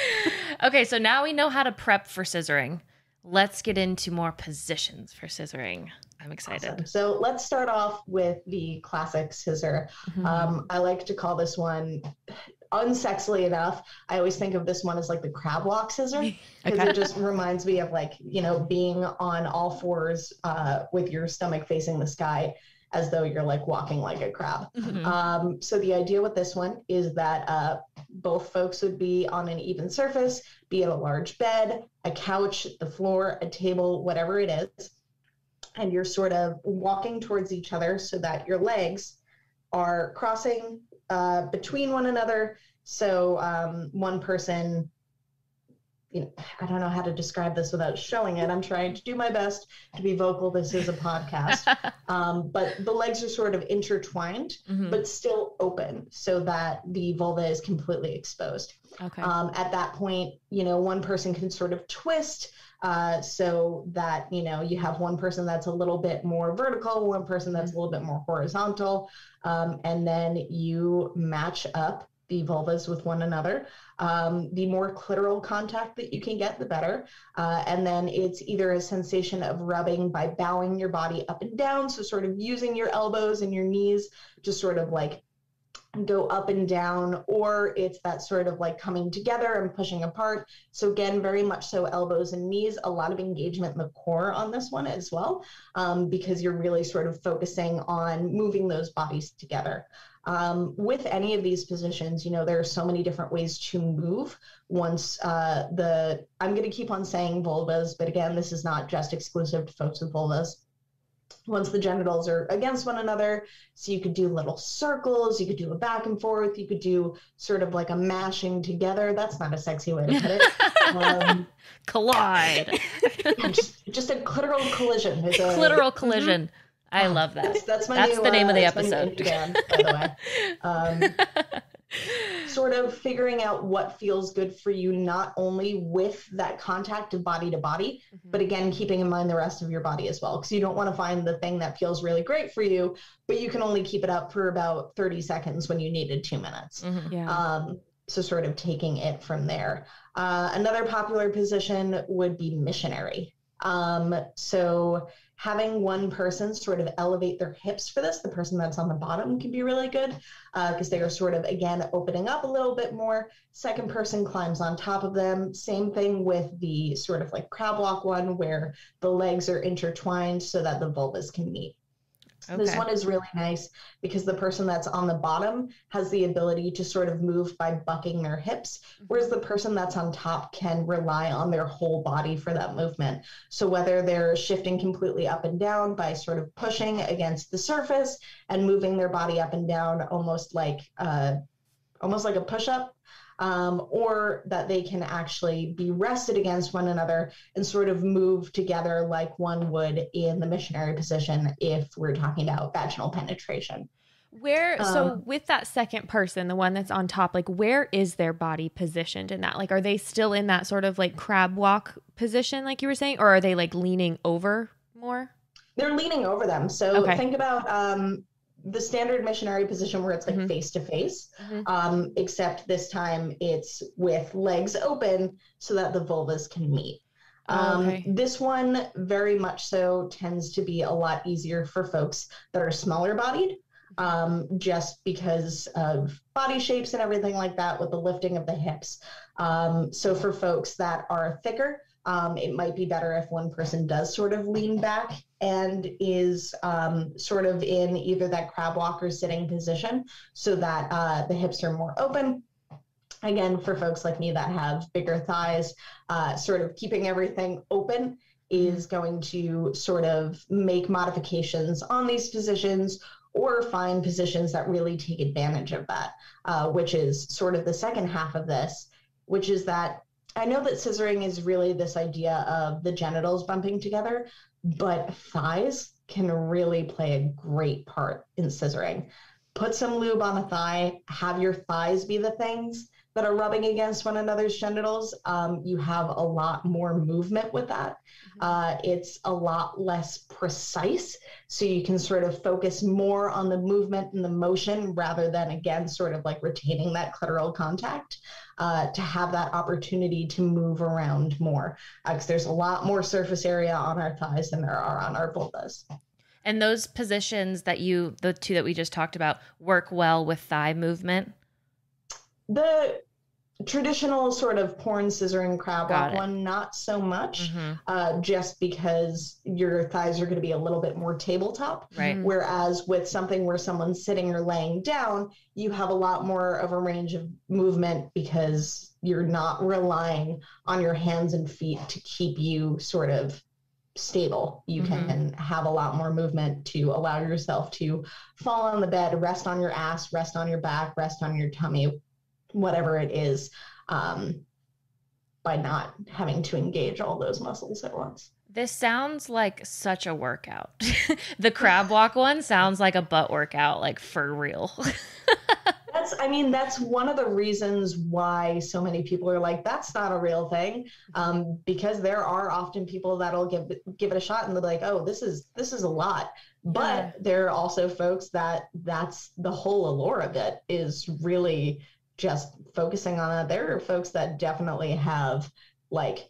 [SPEAKER 5] Okay, so now we know how to prep for scissoring. Let's get into more positions for scissoring. I'm excited.
[SPEAKER 1] Awesome. So let's start off with the classic scissor.
[SPEAKER 5] Mhm.
[SPEAKER 1] Um, I like to call this one, unsexily enough, I always think of this one as like the crab walk scissor because
[SPEAKER 3] Okay.
[SPEAKER 1] it just reminds me of like, you know, being on all fours uh, with your stomach facing the sky as though you're like walking like a crab.
[SPEAKER 5] Mhm.
[SPEAKER 1] Um, so the idea with this one is that uh, both folks would be on an even surface, be it a large bed, a couch, the floor, a table, whatever it is, and you're sort of walking towards each other so that your legs are crossing uh, between one another. So um, one person, you know, I don't know how to describe this without showing it. I'm trying to do my best to be vocal. This is a podcast, um, but the legs are sort of intertwined
[SPEAKER 5] Mhm.
[SPEAKER 1] but still open so that the vulva is completely exposed.
[SPEAKER 3] Okay.
[SPEAKER 1] Um, at that point, you know, one person can sort of twist uh, so that, you know, you have one person that's a little bit more vertical, one person that's a little bit more horizontal, um, and then you match up the vulvas with one another. Um, the more clitoral contact that you can get, the better. Uh, and then it's either a sensation of rubbing by bowing your body up and down, so sort of using your elbows and your knees to sort of like go up and down, or it's that sort of like coming together and pushing apart. So, again, very much so elbows and knees, a lot of engagement in the core on this one as well, um, because you're really sort of focusing on moving those bodies together. Um, with any of these positions, you know, there are so many different ways to move. Once uh, the, I'm going to keep on saying vulvas, but again, this is not just exclusive to folks with vulvas once the genitals are against one another. So you could do little circles, you could do a back and forth, you could do sort of like a mashing together. That's not a sexy way to put it. Um,
[SPEAKER 5] Collide.
[SPEAKER 1] yeah, just, just a clitoral collision. is a-
[SPEAKER 5] Clitoral collision. I love that.
[SPEAKER 1] That's, that's my
[SPEAKER 5] That's
[SPEAKER 1] new,
[SPEAKER 5] the name of the
[SPEAKER 1] uh, that's my new
[SPEAKER 5] episode.
[SPEAKER 1] band, by the way. Um, sort of figuring out what feels good for you, not only with that contact of body to body, but again, keeping in mind the rest of your body as well. Because you don't want to find the thing that feels really great for you, but you can only keep it up for about 30 seconds when you needed two minutes.
[SPEAKER 5] Mhm.
[SPEAKER 3] yeah.
[SPEAKER 1] Um, so, sort of taking it from there. Uh, another popular position would be missionary. Um, so, having one person sort of elevate their hips for this, the person that's on the bottom can be really good uh, because they are sort of, again, opening up a little bit more. Second person climbs on top of them. Same thing with the sort of like crab walk one where the legs are intertwined so that the vulvas can meet. This one is really nice because the person that's on the bottom has the ability to sort of move by bucking their hips, whereas the person that's on top can rely on their whole body for that movement. So whether they're shifting completely up and down by sort of pushing against the surface and moving their body up and down almost like uh, almost like a push-up, um, or that they can actually be rested against one another and sort of move together like one would in the missionary position if we're talking about vaginal penetration.
[SPEAKER 3] Where so
[SPEAKER 1] Um,
[SPEAKER 3] with that second person, the one that's on top, like where is their body positioned in that? Like are they still in that sort of like crab walk position like you were saying or are they like leaning over more?
[SPEAKER 1] They're leaning over them. So
[SPEAKER 3] Okay.
[SPEAKER 1] think about um, the standard missionary position where it's like face to face, except this time it's with legs open so that the vulvas can meet.
[SPEAKER 3] Oh,
[SPEAKER 1] Um,
[SPEAKER 3] okay.
[SPEAKER 1] This one very much so tends to be a lot easier for folks that are smaller bodied, um, just because of body shapes and everything like that with the lifting of the hips. Um, so for folks that are thicker, um, it might be better if one person does sort of lean back and is um, sort of in either that crab walk or sitting position so that uh, the hips are more open. Again, for folks like me that have bigger thighs, uh, sort of keeping everything open is going to sort of make modifications on these positions or find positions that really take advantage of that, uh, which is sort of the second half of this, which is that I know that scissoring is really this idea of the genitals bumping together, but thighs can really play a great part in scissoring. Put some lube on a thigh, have your thighs be the things that are rubbing against one another's genitals. Um, you have a lot more movement with that. Uh, it's a lot less precise, so you can sort of focus more on the movement and the motion rather than, again, sort of like retaining that clitoral contact uh, to have that opportunity to move around more. Because there's a lot more surface area on our thighs than there are on our vulvas.
[SPEAKER 5] And those positions that you, the two that we just talked about, work well with thigh movement.
[SPEAKER 1] The traditional sort of porn scissoring crab walk one, not so much.
[SPEAKER 5] Mm-hmm.
[SPEAKER 1] Uh, just because your thighs are going to be a little bit more tabletop.
[SPEAKER 5] Right.
[SPEAKER 1] Whereas with something where someone's sitting or laying down, you have a lot more of a range of movement because you're not relying on your hands and feet to keep you sort of stable. You can have a lot more movement to allow yourself to fall on the bed, rest on your ass, rest on your back, rest on your tummy, whatever it is, um, by not having to engage all those muscles at once.
[SPEAKER 5] This sounds like such a workout. the crab walk one sounds like a butt workout, like for real.
[SPEAKER 1] That's, I mean, that's one of the reasons why so many people are like, that's not a real thing. Um, because there are often people that'll give give it a shot and they'll be like, oh, this is this is a lot. But
[SPEAKER 5] Yeah.
[SPEAKER 1] there are also folks that that's the whole allure of it is really just focusing on that. There are folks that definitely have like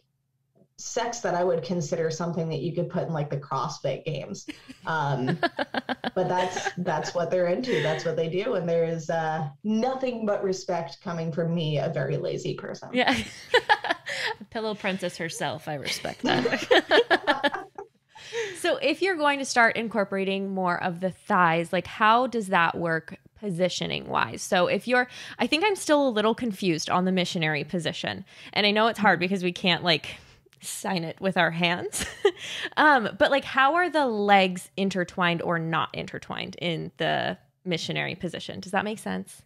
[SPEAKER 1] sex that I would consider something that you could put in like the CrossFit games. Um, but that's that's what they're into that's what they do and there is uh, nothing but respect coming from me a very lazy person
[SPEAKER 5] yeah. Pillow princess herself. I respect that.
[SPEAKER 3] So if you're going to start incorporating more of the thighs, like how does that work positioning wise? So if you're I think I'm still a little confused on the missionary position. And I know it's hard because we can't like sign it with our hands. um but like how are the legs intertwined or not intertwined in the missionary position? Does that make sense?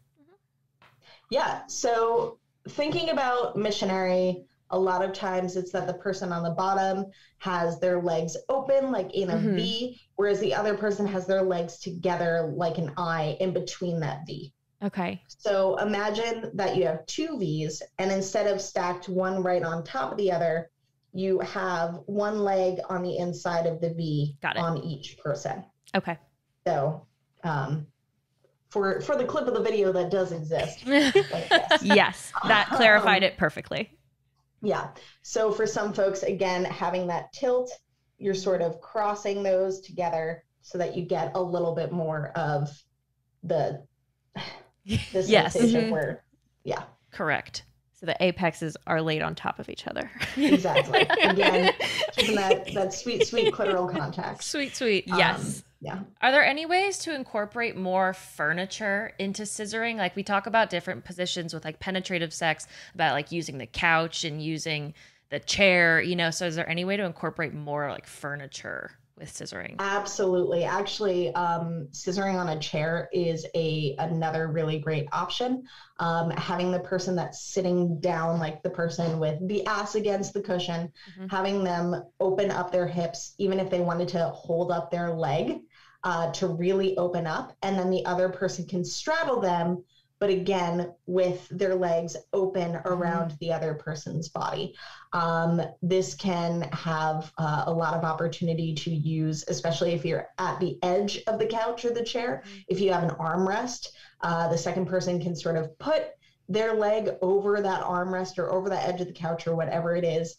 [SPEAKER 1] yeah so thinking about missionary a lot of times it's that the person on the bottom has their legs open like in a
[SPEAKER 3] Mhm.
[SPEAKER 1] V, whereas the other person has their legs together like an I in between that V.
[SPEAKER 3] Okay.
[SPEAKER 1] So imagine that you have two V's, and instead of stacked one right on top of the other, you have one leg on the inside of the V
[SPEAKER 3] Got
[SPEAKER 1] on each person.
[SPEAKER 3] Okay.
[SPEAKER 1] So um, for for the clip of the video that does exist, like
[SPEAKER 3] yes, that clarified it perfectly.
[SPEAKER 1] Yeah. So for some folks, again, having that tilt, you're sort of crossing those together so that you get a little bit more of the the
[SPEAKER 3] Yes.
[SPEAKER 1] sensation
[SPEAKER 3] Mhm.
[SPEAKER 1] where yeah
[SPEAKER 5] Correct.
[SPEAKER 3] So the apexes are laid on top of each other.
[SPEAKER 1] Exactly. Again, keeping that, that sweet, sweet clitoral contact.
[SPEAKER 5] Sweet, sweet.
[SPEAKER 3] yes.
[SPEAKER 1] Yeah.
[SPEAKER 5] Are there any ways to incorporate more furniture into scissoring? Like we talk about different positions with like penetrative sex, about like using the couch and using the chair, you know. So is there any way to incorporate more like furniture with scissoring?
[SPEAKER 1] Absolutely. Actually, um, scissoring on a chair is a another really great option. Um, having the person that's sitting down, like the person with the ass against the cushion,
[SPEAKER 3] Mhm.
[SPEAKER 1] having them open up their hips, even if they wanted to hold up their leg, uh, to really open up, and then the other person can straddle them, but again with their legs open around the other person's body. Um, this can have uh, a lot of opportunity to use, especially if you're at the edge of the couch or the chair. If you have an armrest, uh, the second person can sort of put their leg over that armrest or over the edge of the couch or whatever it is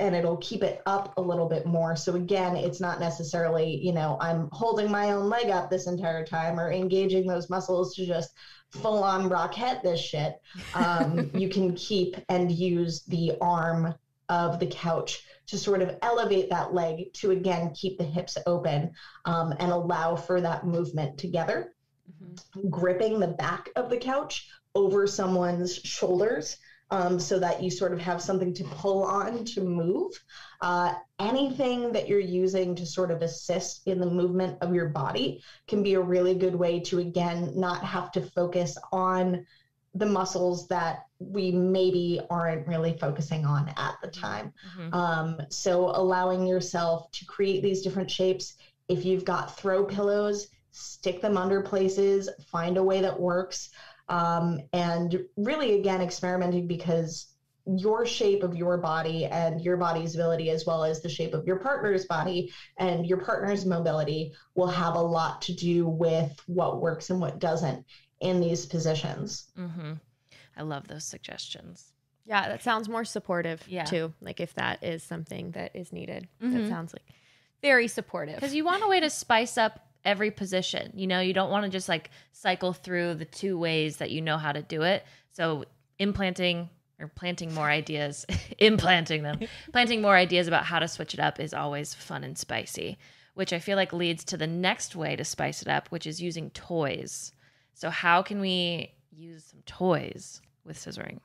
[SPEAKER 1] and it'll keep it up a little bit more. So again it's not necessarily you know i'm holding my own leg up this entire time or engaging those muscles to just full on rocket this shit. Um, you can keep and use the arm of the couch to sort of elevate that leg to again keep the hips open um, and allow for that movement together. Gripping the back of the couch over someone's shoulders um, so that you sort of have something to pull on to move. Uh, anything that you're using to sort of assist in the movement of your body can be a really good way to, again, not have to focus on the muscles that we maybe aren't really focusing on at the time.
[SPEAKER 5] Mhm.
[SPEAKER 1] Um, so allowing yourself to create these different shapes. If you've got throw pillows, stick them under places, find a way that works. Um, and really, again, experimenting because your shape of your body and your body's ability, as well as the shape of your partner's body and your partner's mobility, will have a lot to do with what works and what doesn't in these positions.
[SPEAKER 5] Mm-hmm. I love those suggestions.
[SPEAKER 3] Yeah, that sounds more supportive
[SPEAKER 5] Yeah.
[SPEAKER 3] too. Like if that is something that is needed,
[SPEAKER 5] Mhm.
[SPEAKER 3] that sounds like very supportive.
[SPEAKER 5] Because you want a way to spice up every position. You know, you don't want to just like cycle through the two ways that you know how to do it. So implanting or planting more ideas, implanting them, planting more ideas about how to switch it up is always fun and spicy, which I feel like leads to the next way to spice it up, which is using toys. So how can we use some toys with scissoring?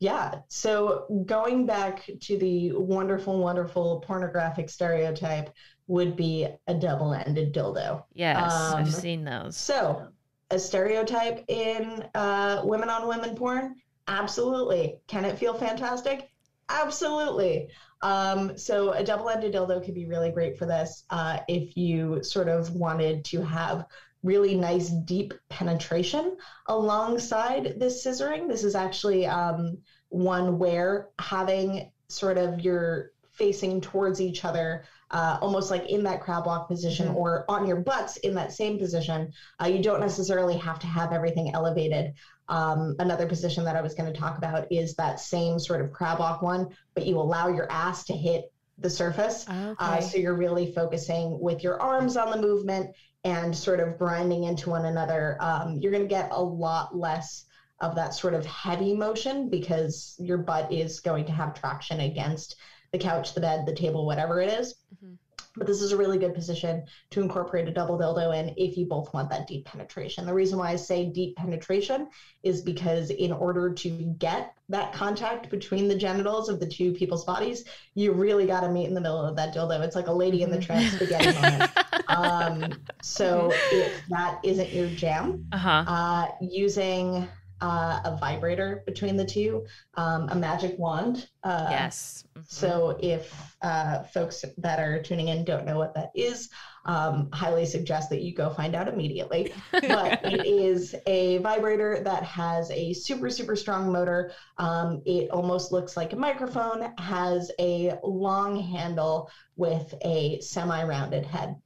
[SPEAKER 1] Yeah. So going back to the wonderful, wonderful pornographic stereotype would be a double ended dildo.
[SPEAKER 5] Yes,
[SPEAKER 1] Um,
[SPEAKER 5] I've seen those.
[SPEAKER 1] So, a stereotype in uh, women on women porn? Absolutely. Can it feel fantastic? Absolutely. Um, so, a double ended dildo could be really great for this uh, if you sort of wanted to have really nice deep penetration alongside this scissoring. This is actually um, one where having sort of your facing towards each other uh, almost like in that crab walk position
[SPEAKER 5] Mhm.
[SPEAKER 1] or on your butts in that same position. Uh, you don't necessarily have to have everything elevated. Um, another position that I was going to talk about is that same sort of crab walk one, but you allow your ass to hit the surface.
[SPEAKER 3] okay.
[SPEAKER 1] Uh, so you're really focusing with your arms on the movement and sort of grinding into one another. Um, you're going to get a lot less of that sort of heavy motion because your butt is going to have traction against the couch, the bed, the table, whatever it is.
[SPEAKER 3] Mhm.
[SPEAKER 1] But this is a really good position to incorporate a double dildo in if you both want that deep penetration. The reason why I say deep penetration is because in order to get that contact between the genitals of the two people's bodies, you really got to meet in the middle of that dildo. It's like a Lady and the Tramp spaghetti moment. Um, so if that isn't your jam,
[SPEAKER 5] Uh huh.
[SPEAKER 1] uh, using uh, a vibrator between the two, um, a magic wand. Uh,
[SPEAKER 5] yes. Mhm.
[SPEAKER 1] So if uh, folks that are tuning in don't know what that is, um, highly suggest that you go find out immediately. But it is a vibrator that has a super, super strong motor. Um, it almost looks like a microphone, has a long handle with a semi rounded head.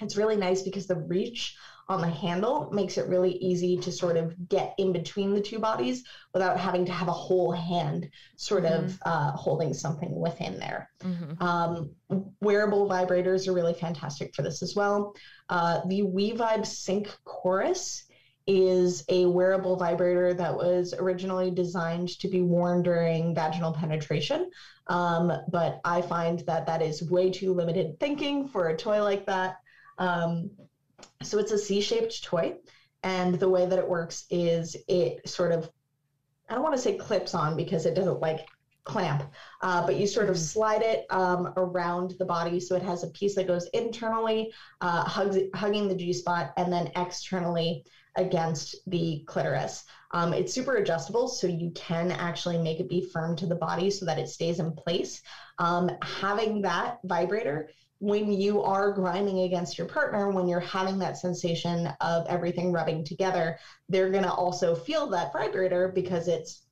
[SPEAKER 1] It's really nice because the reach on the handle makes it really easy to sort of get in between the two bodies without having to have a whole hand sort of uh, holding something within there.
[SPEAKER 5] Mhm.
[SPEAKER 1] Um, wearable vibrators are really fantastic for this as well. Uh, the WeVibe Sync Chorus is a wearable vibrator that was originally designed to be worn during vaginal penetration. Um, but I find that that is way too limited thinking for a toy like that. Um, so it's a C-shaped toy, and the way that it works is it sort of, I don't want to say clips on because it doesn't like clamp, uh, but you sort of slide it um, around the body. So it has a piece that goes internally, uh, hugs, hugging the G spot, and then externally against the clitoris. Um, it's super adjustable, so you can actually make it be firm to the body so that it stays in place. Um, having that vibrator when you are grinding against your partner, when you're having that sensation of everything rubbing together, they're going to also feel that vibrator because it's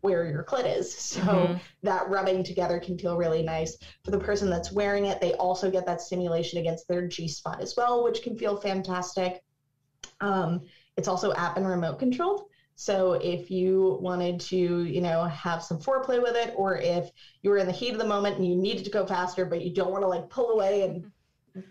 [SPEAKER 1] where your clit is. So
[SPEAKER 5] Mhm.
[SPEAKER 1] that rubbing together can feel really nice. For the person that's wearing it, they also get that stimulation against their G spot as well, which can feel fantastic. Um, it's also app and remote controlled. So if you wanted to, you know, have some foreplay with it, or if you were in the heat of the moment and you needed to go faster, but you don't want to like pull away and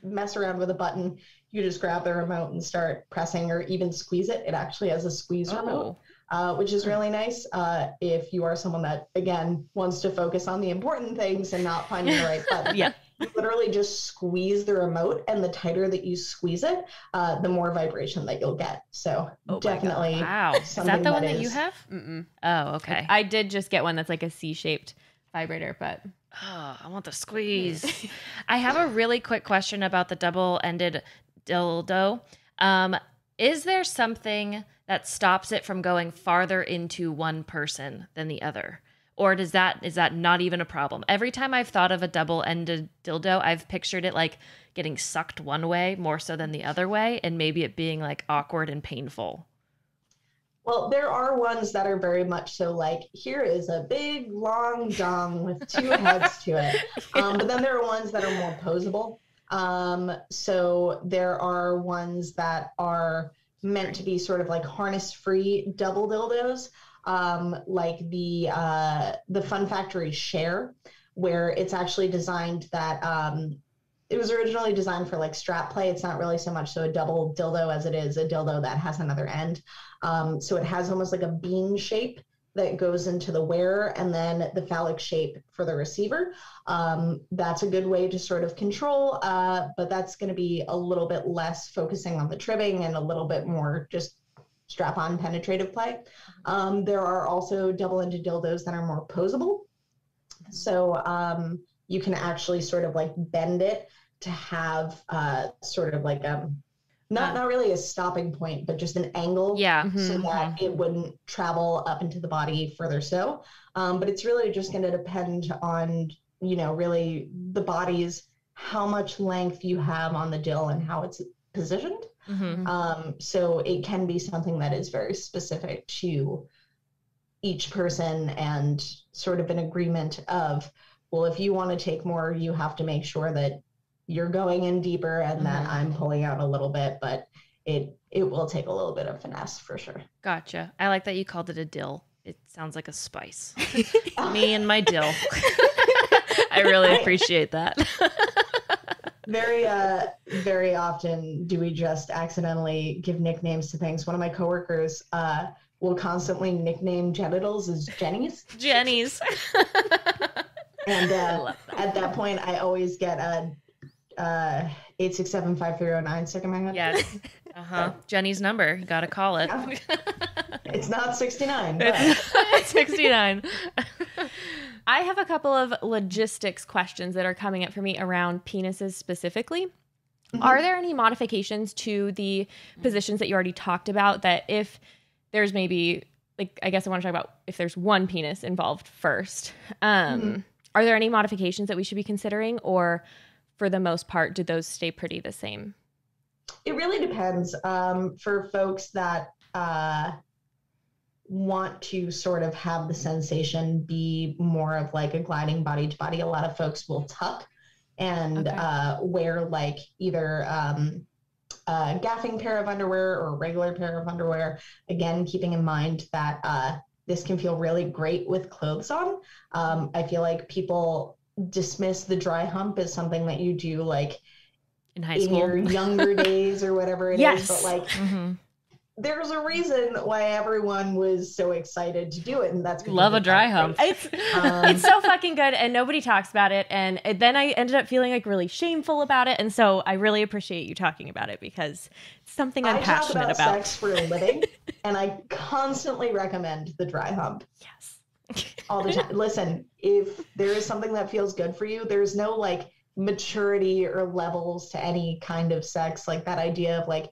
[SPEAKER 1] mess around with a button, you just grab the remote and start pressing or even squeeze it. It actually has a squeeze remote,
[SPEAKER 5] Oh,
[SPEAKER 1] uh, which is really nice. Uh, if you are someone that, again, wants to focus on the important things and not finding the right button,
[SPEAKER 3] Yeah.
[SPEAKER 1] You literally just squeeze the remote, and the tighter that you squeeze it, uh, the more vibration that you'll get. So
[SPEAKER 3] Oh
[SPEAKER 1] definitely.
[SPEAKER 5] wow. Is that
[SPEAKER 1] something
[SPEAKER 5] the one
[SPEAKER 1] that
[SPEAKER 5] that you have?
[SPEAKER 3] Mm-mm.
[SPEAKER 5] Oh, okay.
[SPEAKER 3] I did just get one that's like a C-shaped vibrator, but
[SPEAKER 5] Oh, I want the squeeze. I have a really quick question about the double ended dildo. Um, is there something that stops it from going farther into one person than the other? Or does that is that not even a problem? Every time I've thought of a double ended dildo, I've pictured it like getting sucked one way more so than the other way, and maybe it being like awkward and painful.
[SPEAKER 1] Well, there are ones that are very much so like, here is a big long dong with two heads to it. Um, but then there are ones that are more posable. Um, so there are ones that are meant to be sort of like harness free double dildos, um, like the uh, the Fun Factory Share, where it's actually designed that um, it was originally designed for like strap play. It's not really so much so a double dildo as it is a dildo that has another end. Um, so it has almost like a bean shape that goes into the wearer and then the phallic shape for the receiver. Um, that's a good way to sort of control, uh, but that's going to be a little bit less focusing on the tribbing and a little bit more just strap on penetrative play. Um, there are also double ended dildos that are more posable. So um, you can actually sort of like bend it to have uh, sort of like a not
[SPEAKER 5] Uh.
[SPEAKER 1] not really a stopping point, but just an angle
[SPEAKER 5] Yeah.
[SPEAKER 1] so
[SPEAKER 3] Mhm.
[SPEAKER 1] that it wouldn't travel up into the body further so um, but it's really just going to depend on you know really the body's how much length you have on the dill and how it's positioned
[SPEAKER 5] Mhm.
[SPEAKER 1] um, so it can be something that is very specific to each person and sort of an agreement of well if you want to take more you have to make sure that you're going in deeper and that
[SPEAKER 5] Mhm.
[SPEAKER 1] i'm pulling out a little bit but it it will take a little bit of finesse for sure
[SPEAKER 5] Gotcha. I like that you called it a dill. It sounds like a spice. Me and my dill. I really appreciate that.
[SPEAKER 1] Very uh very often do we just accidentally give nicknames to things one of my coworkers uh will constantly nickname genitals as jenny's
[SPEAKER 5] Jenny's.
[SPEAKER 1] and uh
[SPEAKER 3] that.
[SPEAKER 1] at that point i always get a uh 8675309 stuck in my head
[SPEAKER 5] yes. Uh huh. Jenny's number. You got to call it.
[SPEAKER 1] it's not 69 but
[SPEAKER 3] It's 69. I have a couple of logistics questions that are coming up for me around penises specifically. Are there any modifications to the positions that you already talked about that if there's maybe like I guess I want to talk about if there's one penis involved first. Um
[SPEAKER 1] Mhm.
[SPEAKER 3] are there any modifications that we should be considering or for the most part do those stay pretty the same?
[SPEAKER 1] it really depends um, for folks that uh, want to sort of have the sensation be more of like a gliding body to body a lot of folks will tuck and
[SPEAKER 3] Okay.
[SPEAKER 1] uh, wear like either um, a gaffing pair of underwear or a regular pair of underwear again keeping in mind that uh, this can feel really great with clothes on um, i feel like people dismiss the dry hump as something that you do like
[SPEAKER 5] In high
[SPEAKER 1] in
[SPEAKER 5] school.
[SPEAKER 1] your younger days or whatever it is.
[SPEAKER 3] Yes.
[SPEAKER 1] But like,
[SPEAKER 5] Mhm.
[SPEAKER 1] There's a reason why everyone was so excited to do it, and that's
[SPEAKER 5] Love a dry hump.
[SPEAKER 3] It's
[SPEAKER 1] Um,
[SPEAKER 3] it's so fucking good and nobody talks about it and then i ended up feeling like really shameful about it and so i really appreciate you talking about it because it's something i'm
[SPEAKER 1] I talk
[SPEAKER 3] passionate
[SPEAKER 1] about,
[SPEAKER 3] about,
[SPEAKER 1] sex for a living, and I constantly recommend the dry hump
[SPEAKER 3] yes
[SPEAKER 1] all the time. Listen, if there is something that feels good for you, there's no like maturity or levels to any kind of sex. Like that idea of like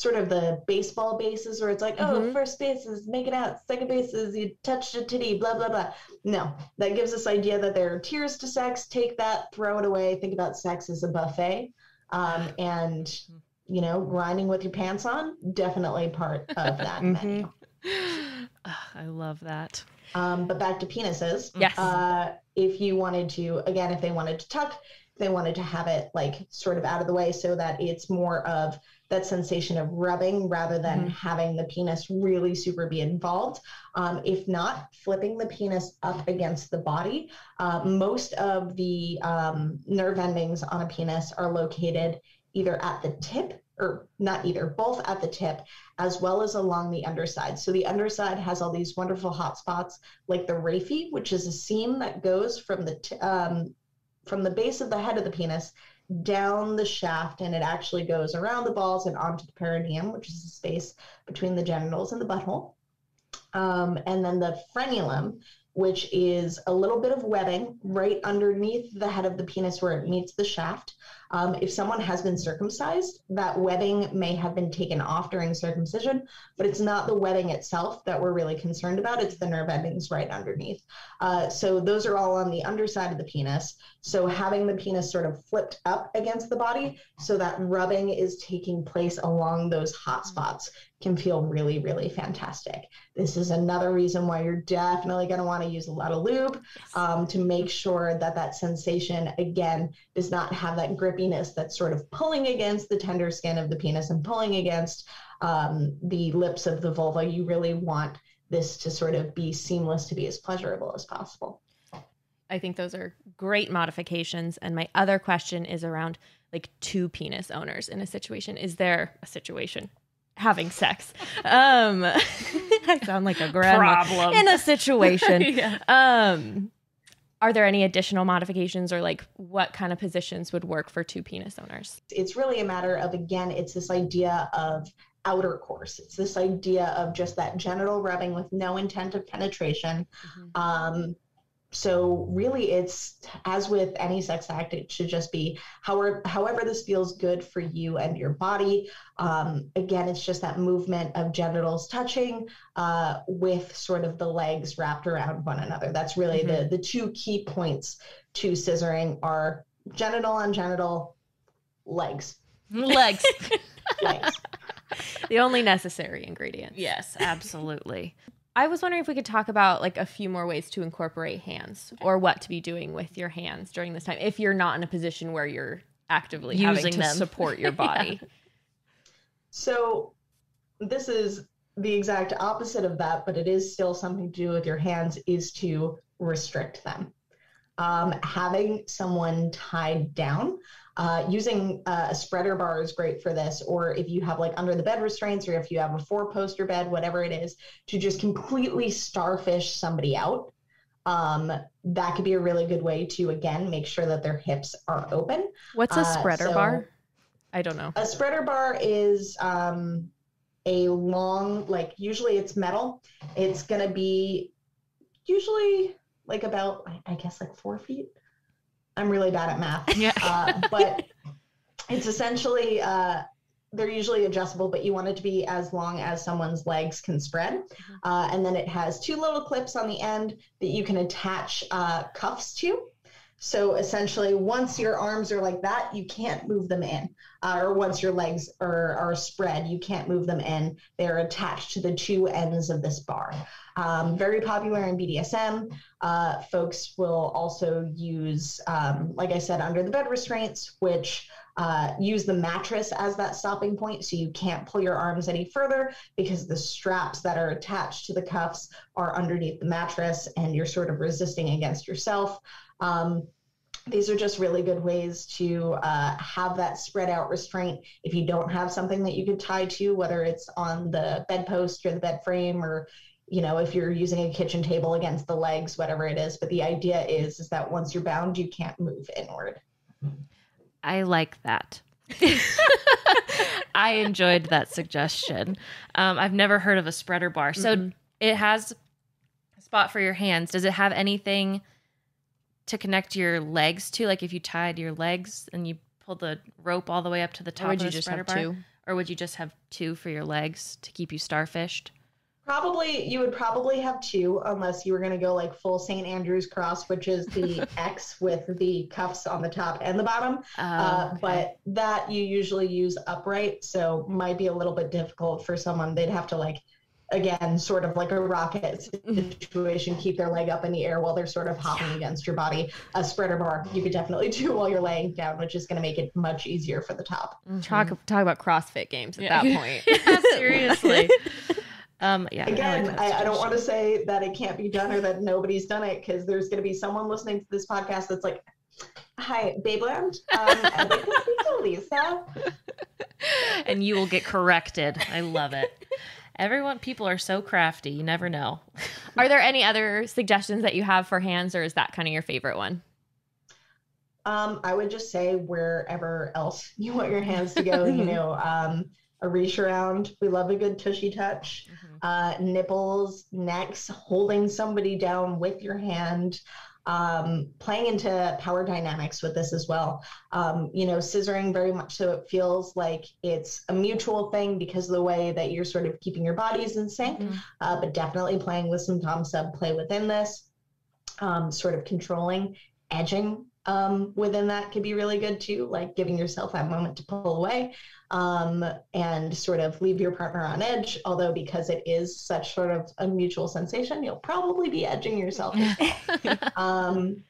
[SPEAKER 1] sort of the baseball bases where it's like, oh,
[SPEAKER 3] Mhm.
[SPEAKER 1] first base is make it out, second base is you touched a titty, blah blah blah. No, that gives us idea that there are tiers to sex. Take that, throw it away. Think about sex as a buffet, um, and you know, grinding with your pants on, definitely part of that
[SPEAKER 3] Mhm.
[SPEAKER 1] menu.
[SPEAKER 5] Ugh, I love that.
[SPEAKER 1] Um, but back to penises.
[SPEAKER 3] Yes.
[SPEAKER 1] Uh, if you wanted to, again, if they wanted to tuck, they wanted to have it like sort of out of the way so that it's more of that sensation of rubbing rather than
[SPEAKER 3] Mhm.
[SPEAKER 1] having the penis really super be involved. Um, if not, flipping the penis up against the body. Uh, most of the um, nerve endings on a penis are located either at the tip or not either, both at the tip as well as along the underside. So the underside has all these wonderful hot spots like the raphe, which is a seam that goes from the t- um, from the base of the head of the penis down the shaft, and it actually goes around the balls and onto the perineum, which is the space between the genitals and the butthole. Um, and then the frenulum, which is a little bit of webbing right underneath the head of the penis where it meets the shaft. Um, if someone has been circumcised, that webbing may have been taken off during circumcision, but it's not the webbing itself that we're really concerned about. It's the nerve endings right underneath. Uh, so those are all on the underside of the penis. So having the penis sort of flipped up against the body so that rubbing is taking place along those hot spots can feel really, really fantastic. This is another reason why you're definitely going to want to use a lot of lube um, to make sure that that sensation, again, does not have that grippiness that's sort of pulling against the tender skin of the penis and pulling against um, the lips of the vulva. You really want this to sort of be seamless to be as pleasurable as possible.
[SPEAKER 3] I think those are great modifications. And my other question is around like two penis owners in a situation. Is there a situation having sex? Um, I sound like a grandma
[SPEAKER 5] Problem.
[SPEAKER 3] in a situation.
[SPEAKER 5] Yeah.
[SPEAKER 3] Um, are there any additional modifications or like what kind of positions would work for two penis owners?
[SPEAKER 1] It's really a matter of, again, it's this idea of outer course. It's this idea of just that genital rubbing with no intent of penetration. Um, so really it's as with any sex act it should just be however however this feels good for you and your body. Um, again it's just that movement of genitals touching uh, with sort of the legs wrapped around one another. That's really the the two key points to scissoring are genital on genital legs.
[SPEAKER 5] Legs.
[SPEAKER 1] legs.
[SPEAKER 3] The only necessary ingredient.
[SPEAKER 5] Yes, absolutely.
[SPEAKER 3] I was wondering if we could talk about like a few more ways to incorporate hands or what to be doing with your hands during this time if you're not in a position where you're actively having
[SPEAKER 5] Using
[SPEAKER 3] to
[SPEAKER 5] them.
[SPEAKER 3] support your body.
[SPEAKER 1] So this is the exact opposite of that, but it is still something to do with your hands is to restrict them. Um, having someone tied down, uh, using uh, a spreader bar is great for this, or if you have like under the bed restraints, or if you have a four poster bed, whatever it is, to just completely starfish somebody out. Um, that could be a really good way to again make sure that their hips are open.
[SPEAKER 3] What's a
[SPEAKER 1] Uh,
[SPEAKER 3] spreader
[SPEAKER 1] so-
[SPEAKER 3] bar? I don't know.
[SPEAKER 1] A spreader bar is um, a long, like usually it's metal. It's gonna be usually like about, I- I guess, like four feet. I'm really bad at math,
[SPEAKER 5] Yeah.
[SPEAKER 1] uh, but it's essentially uh, they're usually adjustable, but you want it to be as long as someone's legs can spread. Uh, and then it has two little clips on the end that you can attach uh, cuffs to. So essentially, once your arms are like that, you can't move them in. Uh, or once your legs are, are spread, you can't move them in. They're attached to the two ends of this bar. Um, very popular in BDSM. Uh, folks will also use, um, like I said, under the bed restraints, which uh, use the mattress as that stopping point. So you can't pull your arms any further because the straps that are attached to the cuffs are underneath the mattress and you're sort of resisting against yourself. Um, these are just really good ways to uh, have that spread out restraint if you don't have something that you could tie to, whether it's on the bedpost or the bed frame or you know if you're using a kitchen table against the legs whatever it is but the idea is is that once you're bound you can't move inward
[SPEAKER 5] I like that. I enjoyed that suggestion. Um, I've never heard of a spreader bar. So it has a spot for your hands. Does it have anything to connect your legs to? Like if you tied your legs and you pulled the rope all the way up to the top
[SPEAKER 3] Or would
[SPEAKER 5] of
[SPEAKER 3] you
[SPEAKER 5] the
[SPEAKER 3] just have
[SPEAKER 5] bar?
[SPEAKER 3] two?
[SPEAKER 5] or would you just have two for your legs to keep you starfished?
[SPEAKER 1] Probably, you would probably have two, unless you were going to go like full St. Andrew's cross, which is the X with the cuffs on the top and the bottom. Uh,
[SPEAKER 5] Oh, okay.
[SPEAKER 1] But that you usually use upright, so might be a little bit difficult for someone. They'd have to like, again, sort of like a rocket situation, keep their leg up in the air while they're sort of hopping against your body. A spreader bar you could definitely do while you're laying down, which is going to make it much easier for the top.
[SPEAKER 3] Talk talk about CrossFit games at
[SPEAKER 5] Yeah.
[SPEAKER 3] that point.
[SPEAKER 5] Yeah, seriously. Um, yeah.
[SPEAKER 1] Again,
[SPEAKER 5] like
[SPEAKER 1] I, I, don't want to say that it can't be done or that nobody's done it because there's going to be someone listening to this podcast that's like, "Hi, Babeland, um, I'd like to speak to Lisa."
[SPEAKER 5] and you will get corrected. I love it. Everyone, people are so crafty. You never know.
[SPEAKER 3] Are there any other suggestions that you have for hands, or is that kind of your favorite one?
[SPEAKER 1] Um, I would just say wherever else you want your hands to go, you know, um, a reach around. We love a good tushy touch. Uh, nipples, necks, holding somebody down with your hand. Um, playing into power dynamics with this as well. Um, you know, scissoring very much so it feels like it's a mutual thing because of the way that you're sort of keeping your bodies in sync,
[SPEAKER 5] Mhm.
[SPEAKER 1] uh, but definitely playing with some Dom sub play within this, um, sort of controlling, edging um, within that could be really good too, like giving yourself that moment to pull away um, and sort of leave your partner on edge. Although, because it is such sort of a mutual sensation, you'll probably be edging yourself. um,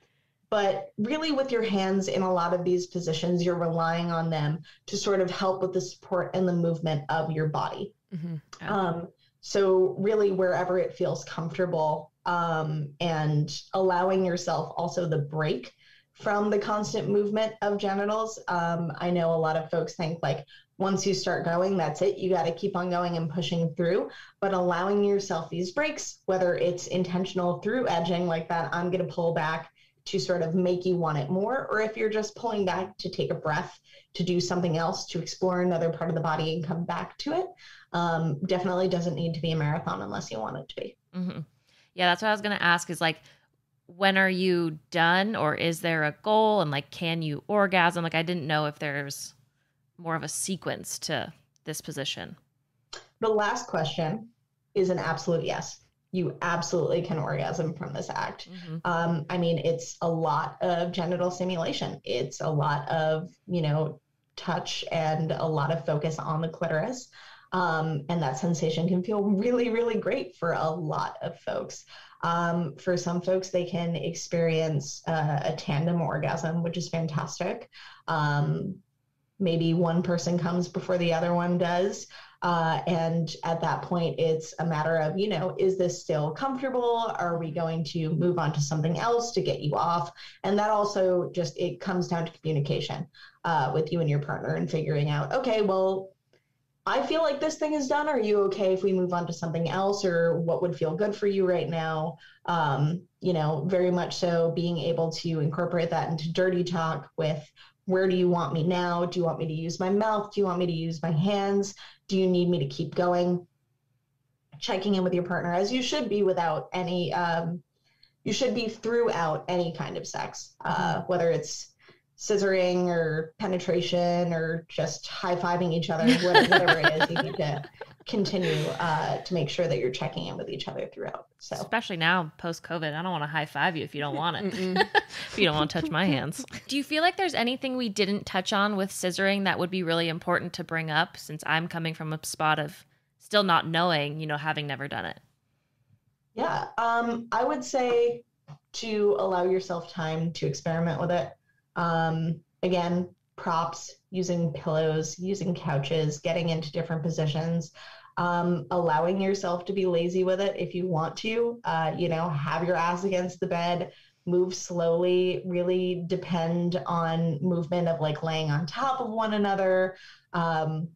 [SPEAKER 1] but really, with your hands in a lot of these positions, you're relying on them to sort of help with the support and the movement of your body.
[SPEAKER 3] Mm-hmm.
[SPEAKER 1] Um, so really wherever it feels comfortable um, and allowing yourself also the break from the constant movement of genitals. Um, I know a lot of folks think like once you start going, that's it. You got to keep on going and pushing through, but allowing yourself these breaks, whether it's intentional through edging like that, I'm going to pull back to sort of make you want it more, or if you're just pulling back to take a breath, to do something else, to explore another part of the body and come back to it um, definitely doesn't need to be a marathon unless you want it to be.
[SPEAKER 5] hmm Yeah, that's what I was gonna ask. Is like, when are you done, or is there a goal? And like, can you orgasm? Like, I didn't know if there's more of a sequence to this position.
[SPEAKER 1] The last question is an absolute yes. You absolutely can orgasm from this act.
[SPEAKER 5] Mhm.
[SPEAKER 1] Um, I mean, it's a lot of genital stimulation. It's a lot of, you know, touch and a lot of focus on the clitoris. Um, and that sensation can feel really, really great for a lot of folks. Um, for some folks, they can experience uh, a tandem orgasm, which is fantastic. Um, maybe one person comes before the other one does. Uh, and at that point, it's a matter of, you know, is this still comfortable? Are we going to move on to something else to get you off? And that also just, it comes down to communication uh, with you and your partner and figuring out, okay, well, I feel like this thing is done. Are you okay if we move on to something else or what would feel good for you right now? Um, you know, very much so being able to incorporate that into dirty talk with where do you want me now? Do you want me to use my mouth? Do you want me to use my hands? Do you need me to keep going? Checking in with your partner as you should be without any, um, you should be throughout any kind of sex, uh, whether it's scissoring or penetration or just high fiving each other, whatever it is, you need to continue uh, to make sure that you're checking in with each other throughout. So,
[SPEAKER 5] Especially now, post COVID, I don't want to high five you if you don't want it. If you don't want to touch my hands. Do you feel like there's anything we didn't touch on with scissoring that would be really important to bring up since I'm coming from a spot of still not knowing, you know, having never done it?
[SPEAKER 1] yeah, um, I would say to allow yourself time to experiment with it. Um, again, props, using pillows, using couches, getting into different positions, um, allowing yourself to be lazy with it if you want to. Uh, you know, have your ass against the bed, move slowly, really depend on movement of like laying on top of one another, um,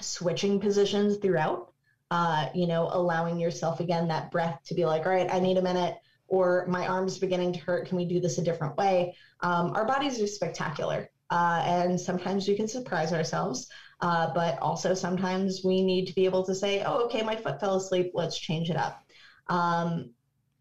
[SPEAKER 1] switching positions throughout. Uh, you know, allowing yourself again that breath to be like, all right, I need a minute, or my arm's beginning to hurt. Can we do this a different way? Um, our bodies are spectacular, uh, and sometimes we can surprise ourselves. Uh, but also sometimes we need to be able to say, oh, okay, my foot fell asleep. Let's change it up. Um,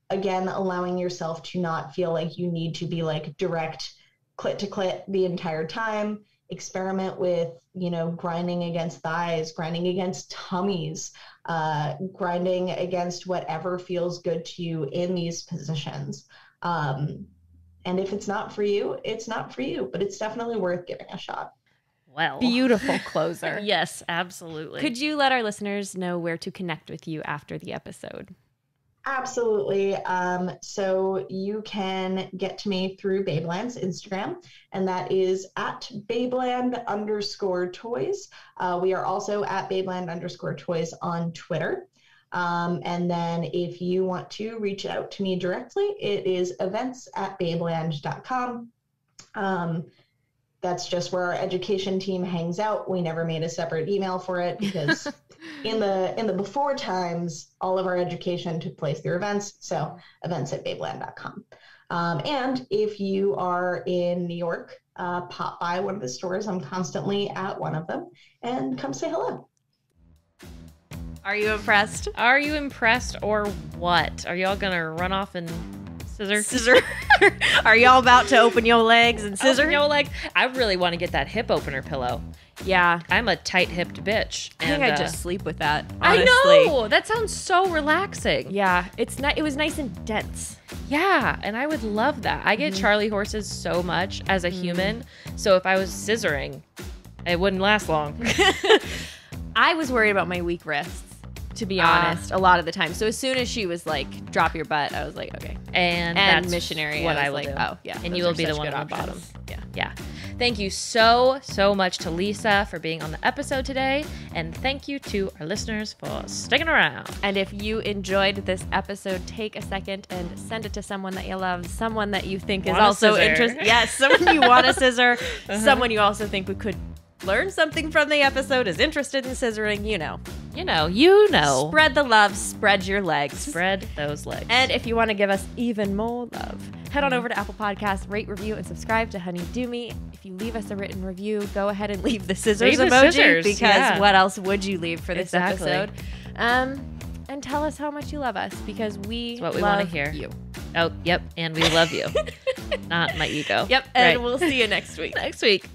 [SPEAKER 1] again, allowing yourself to not feel like you need to be like direct clit to clit the entire time. experiment with, you know, grinding against thighs, grinding against tummies, uh, grinding against whatever feels good to you in these positions. Um, and if it's not for you, it's not for you, but it's definitely worth giving a shot.
[SPEAKER 5] Well,
[SPEAKER 3] Beautiful closer.
[SPEAKER 5] yes, absolutely.
[SPEAKER 3] Could you let our listeners know where to connect with you after the episode?
[SPEAKER 1] Absolutely. Um, so you can get to me through Babeland's Instagram, and that is at Babeland underscore toys. Uh, we are also at Babeland underscore toys on Twitter. Um, and then if you want to reach out to me directly, it is events at babeland.com. Um, that's just where our education team hangs out. We never made a separate email for it because in the in the before times, all of our education took place through events. So events at babeland.com. Um, and if you are in New York, uh, pop by one of the stores. I'm constantly at one of them, and come say hello.
[SPEAKER 3] Are you impressed?
[SPEAKER 5] Are you impressed or what? Are y'all gonna run off and scissor?
[SPEAKER 3] Scissor. Are y'all about to open your legs and scissor?
[SPEAKER 5] Open your leg. I really want to get that hip opener pillow.
[SPEAKER 3] yeah.
[SPEAKER 5] I'm a tight hipped bitch.
[SPEAKER 3] I think
[SPEAKER 5] and,
[SPEAKER 3] I
[SPEAKER 5] uh,
[SPEAKER 3] just sleep with that. Honestly.
[SPEAKER 5] I know. That sounds so relaxing.
[SPEAKER 3] Yeah, it's not. It was nice and dense.
[SPEAKER 5] Yeah, and I would love that. I get Charlie horses so much as a human. So if I was scissoring, it wouldn't last long.
[SPEAKER 3] I was worried about my weak wrists, to be
[SPEAKER 5] Ah.
[SPEAKER 3] honest, a lot of the time. So as soon as she was like, "Drop your butt," I was like, "Okay."
[SPEAKER 5] And,
[SPEAKER 3] And
[SPEAKER 5] that's
[SPEAKER 3] missionary,
[SPEAKER 5] what
[SPEAKER 3] I was like,
[SPEAKER 5] do.
[SPEAKER 3] "Oh, yeah."
[SPEAKER 5] and you will be the one on the bottom.
[SPEAKER 3] Yeah.
[SPEAKER 5] Yeah. Thank you so, so much to Lisa for being on the episode today. And thank you to our listeners for sticking around.
[SPEAKER 3] And if you enjoyed this episode, take a second and send it to someone that you love, someone that you think is
[SPEAKER 5] Want a
[SPEAKER 3] also interested. Yes, someone you want a scissor, someone you also think we could learn something from the episode, is interested in scissoring. You know,
[SPEAKER 5] You know, you know.
[SPEAKER 3] spread the love, spread your legs.
[SPEAKER 5] Spread those legs.
[SPEAKER 3] And if you want to give us even more love, head on over to Apple Podcasts, rate, review, and subscribe to Honey Do Me. If you leave us a written review, go ahead and leave the scissors
[SPEAKER 5] Leave the
[SPEAKER 3] emoji
[SPEAKER 5] scissors,
[SPEAKER 3] because
[SPEAKER 5] yeah.
[SPEAKER 3] what else would you leave for this
[SPEAKER 5] Exactly.
[SPEAKER 3] episode? Um, and tell us how much you love us because we
[SPEAKER 5] It's what we wanna
[SPEAKER 3] love
[SPEAKER 5] hear.
[SPEAKER 3] You.
[SPEAKER 5] oh, yep. And we love you. Not my ego.
[SPEAKER 3] Yep, and
[SPEAKER 5] Right.
[SPEAKER 3] we'll see you next week.
[SPEAKER 5] next week.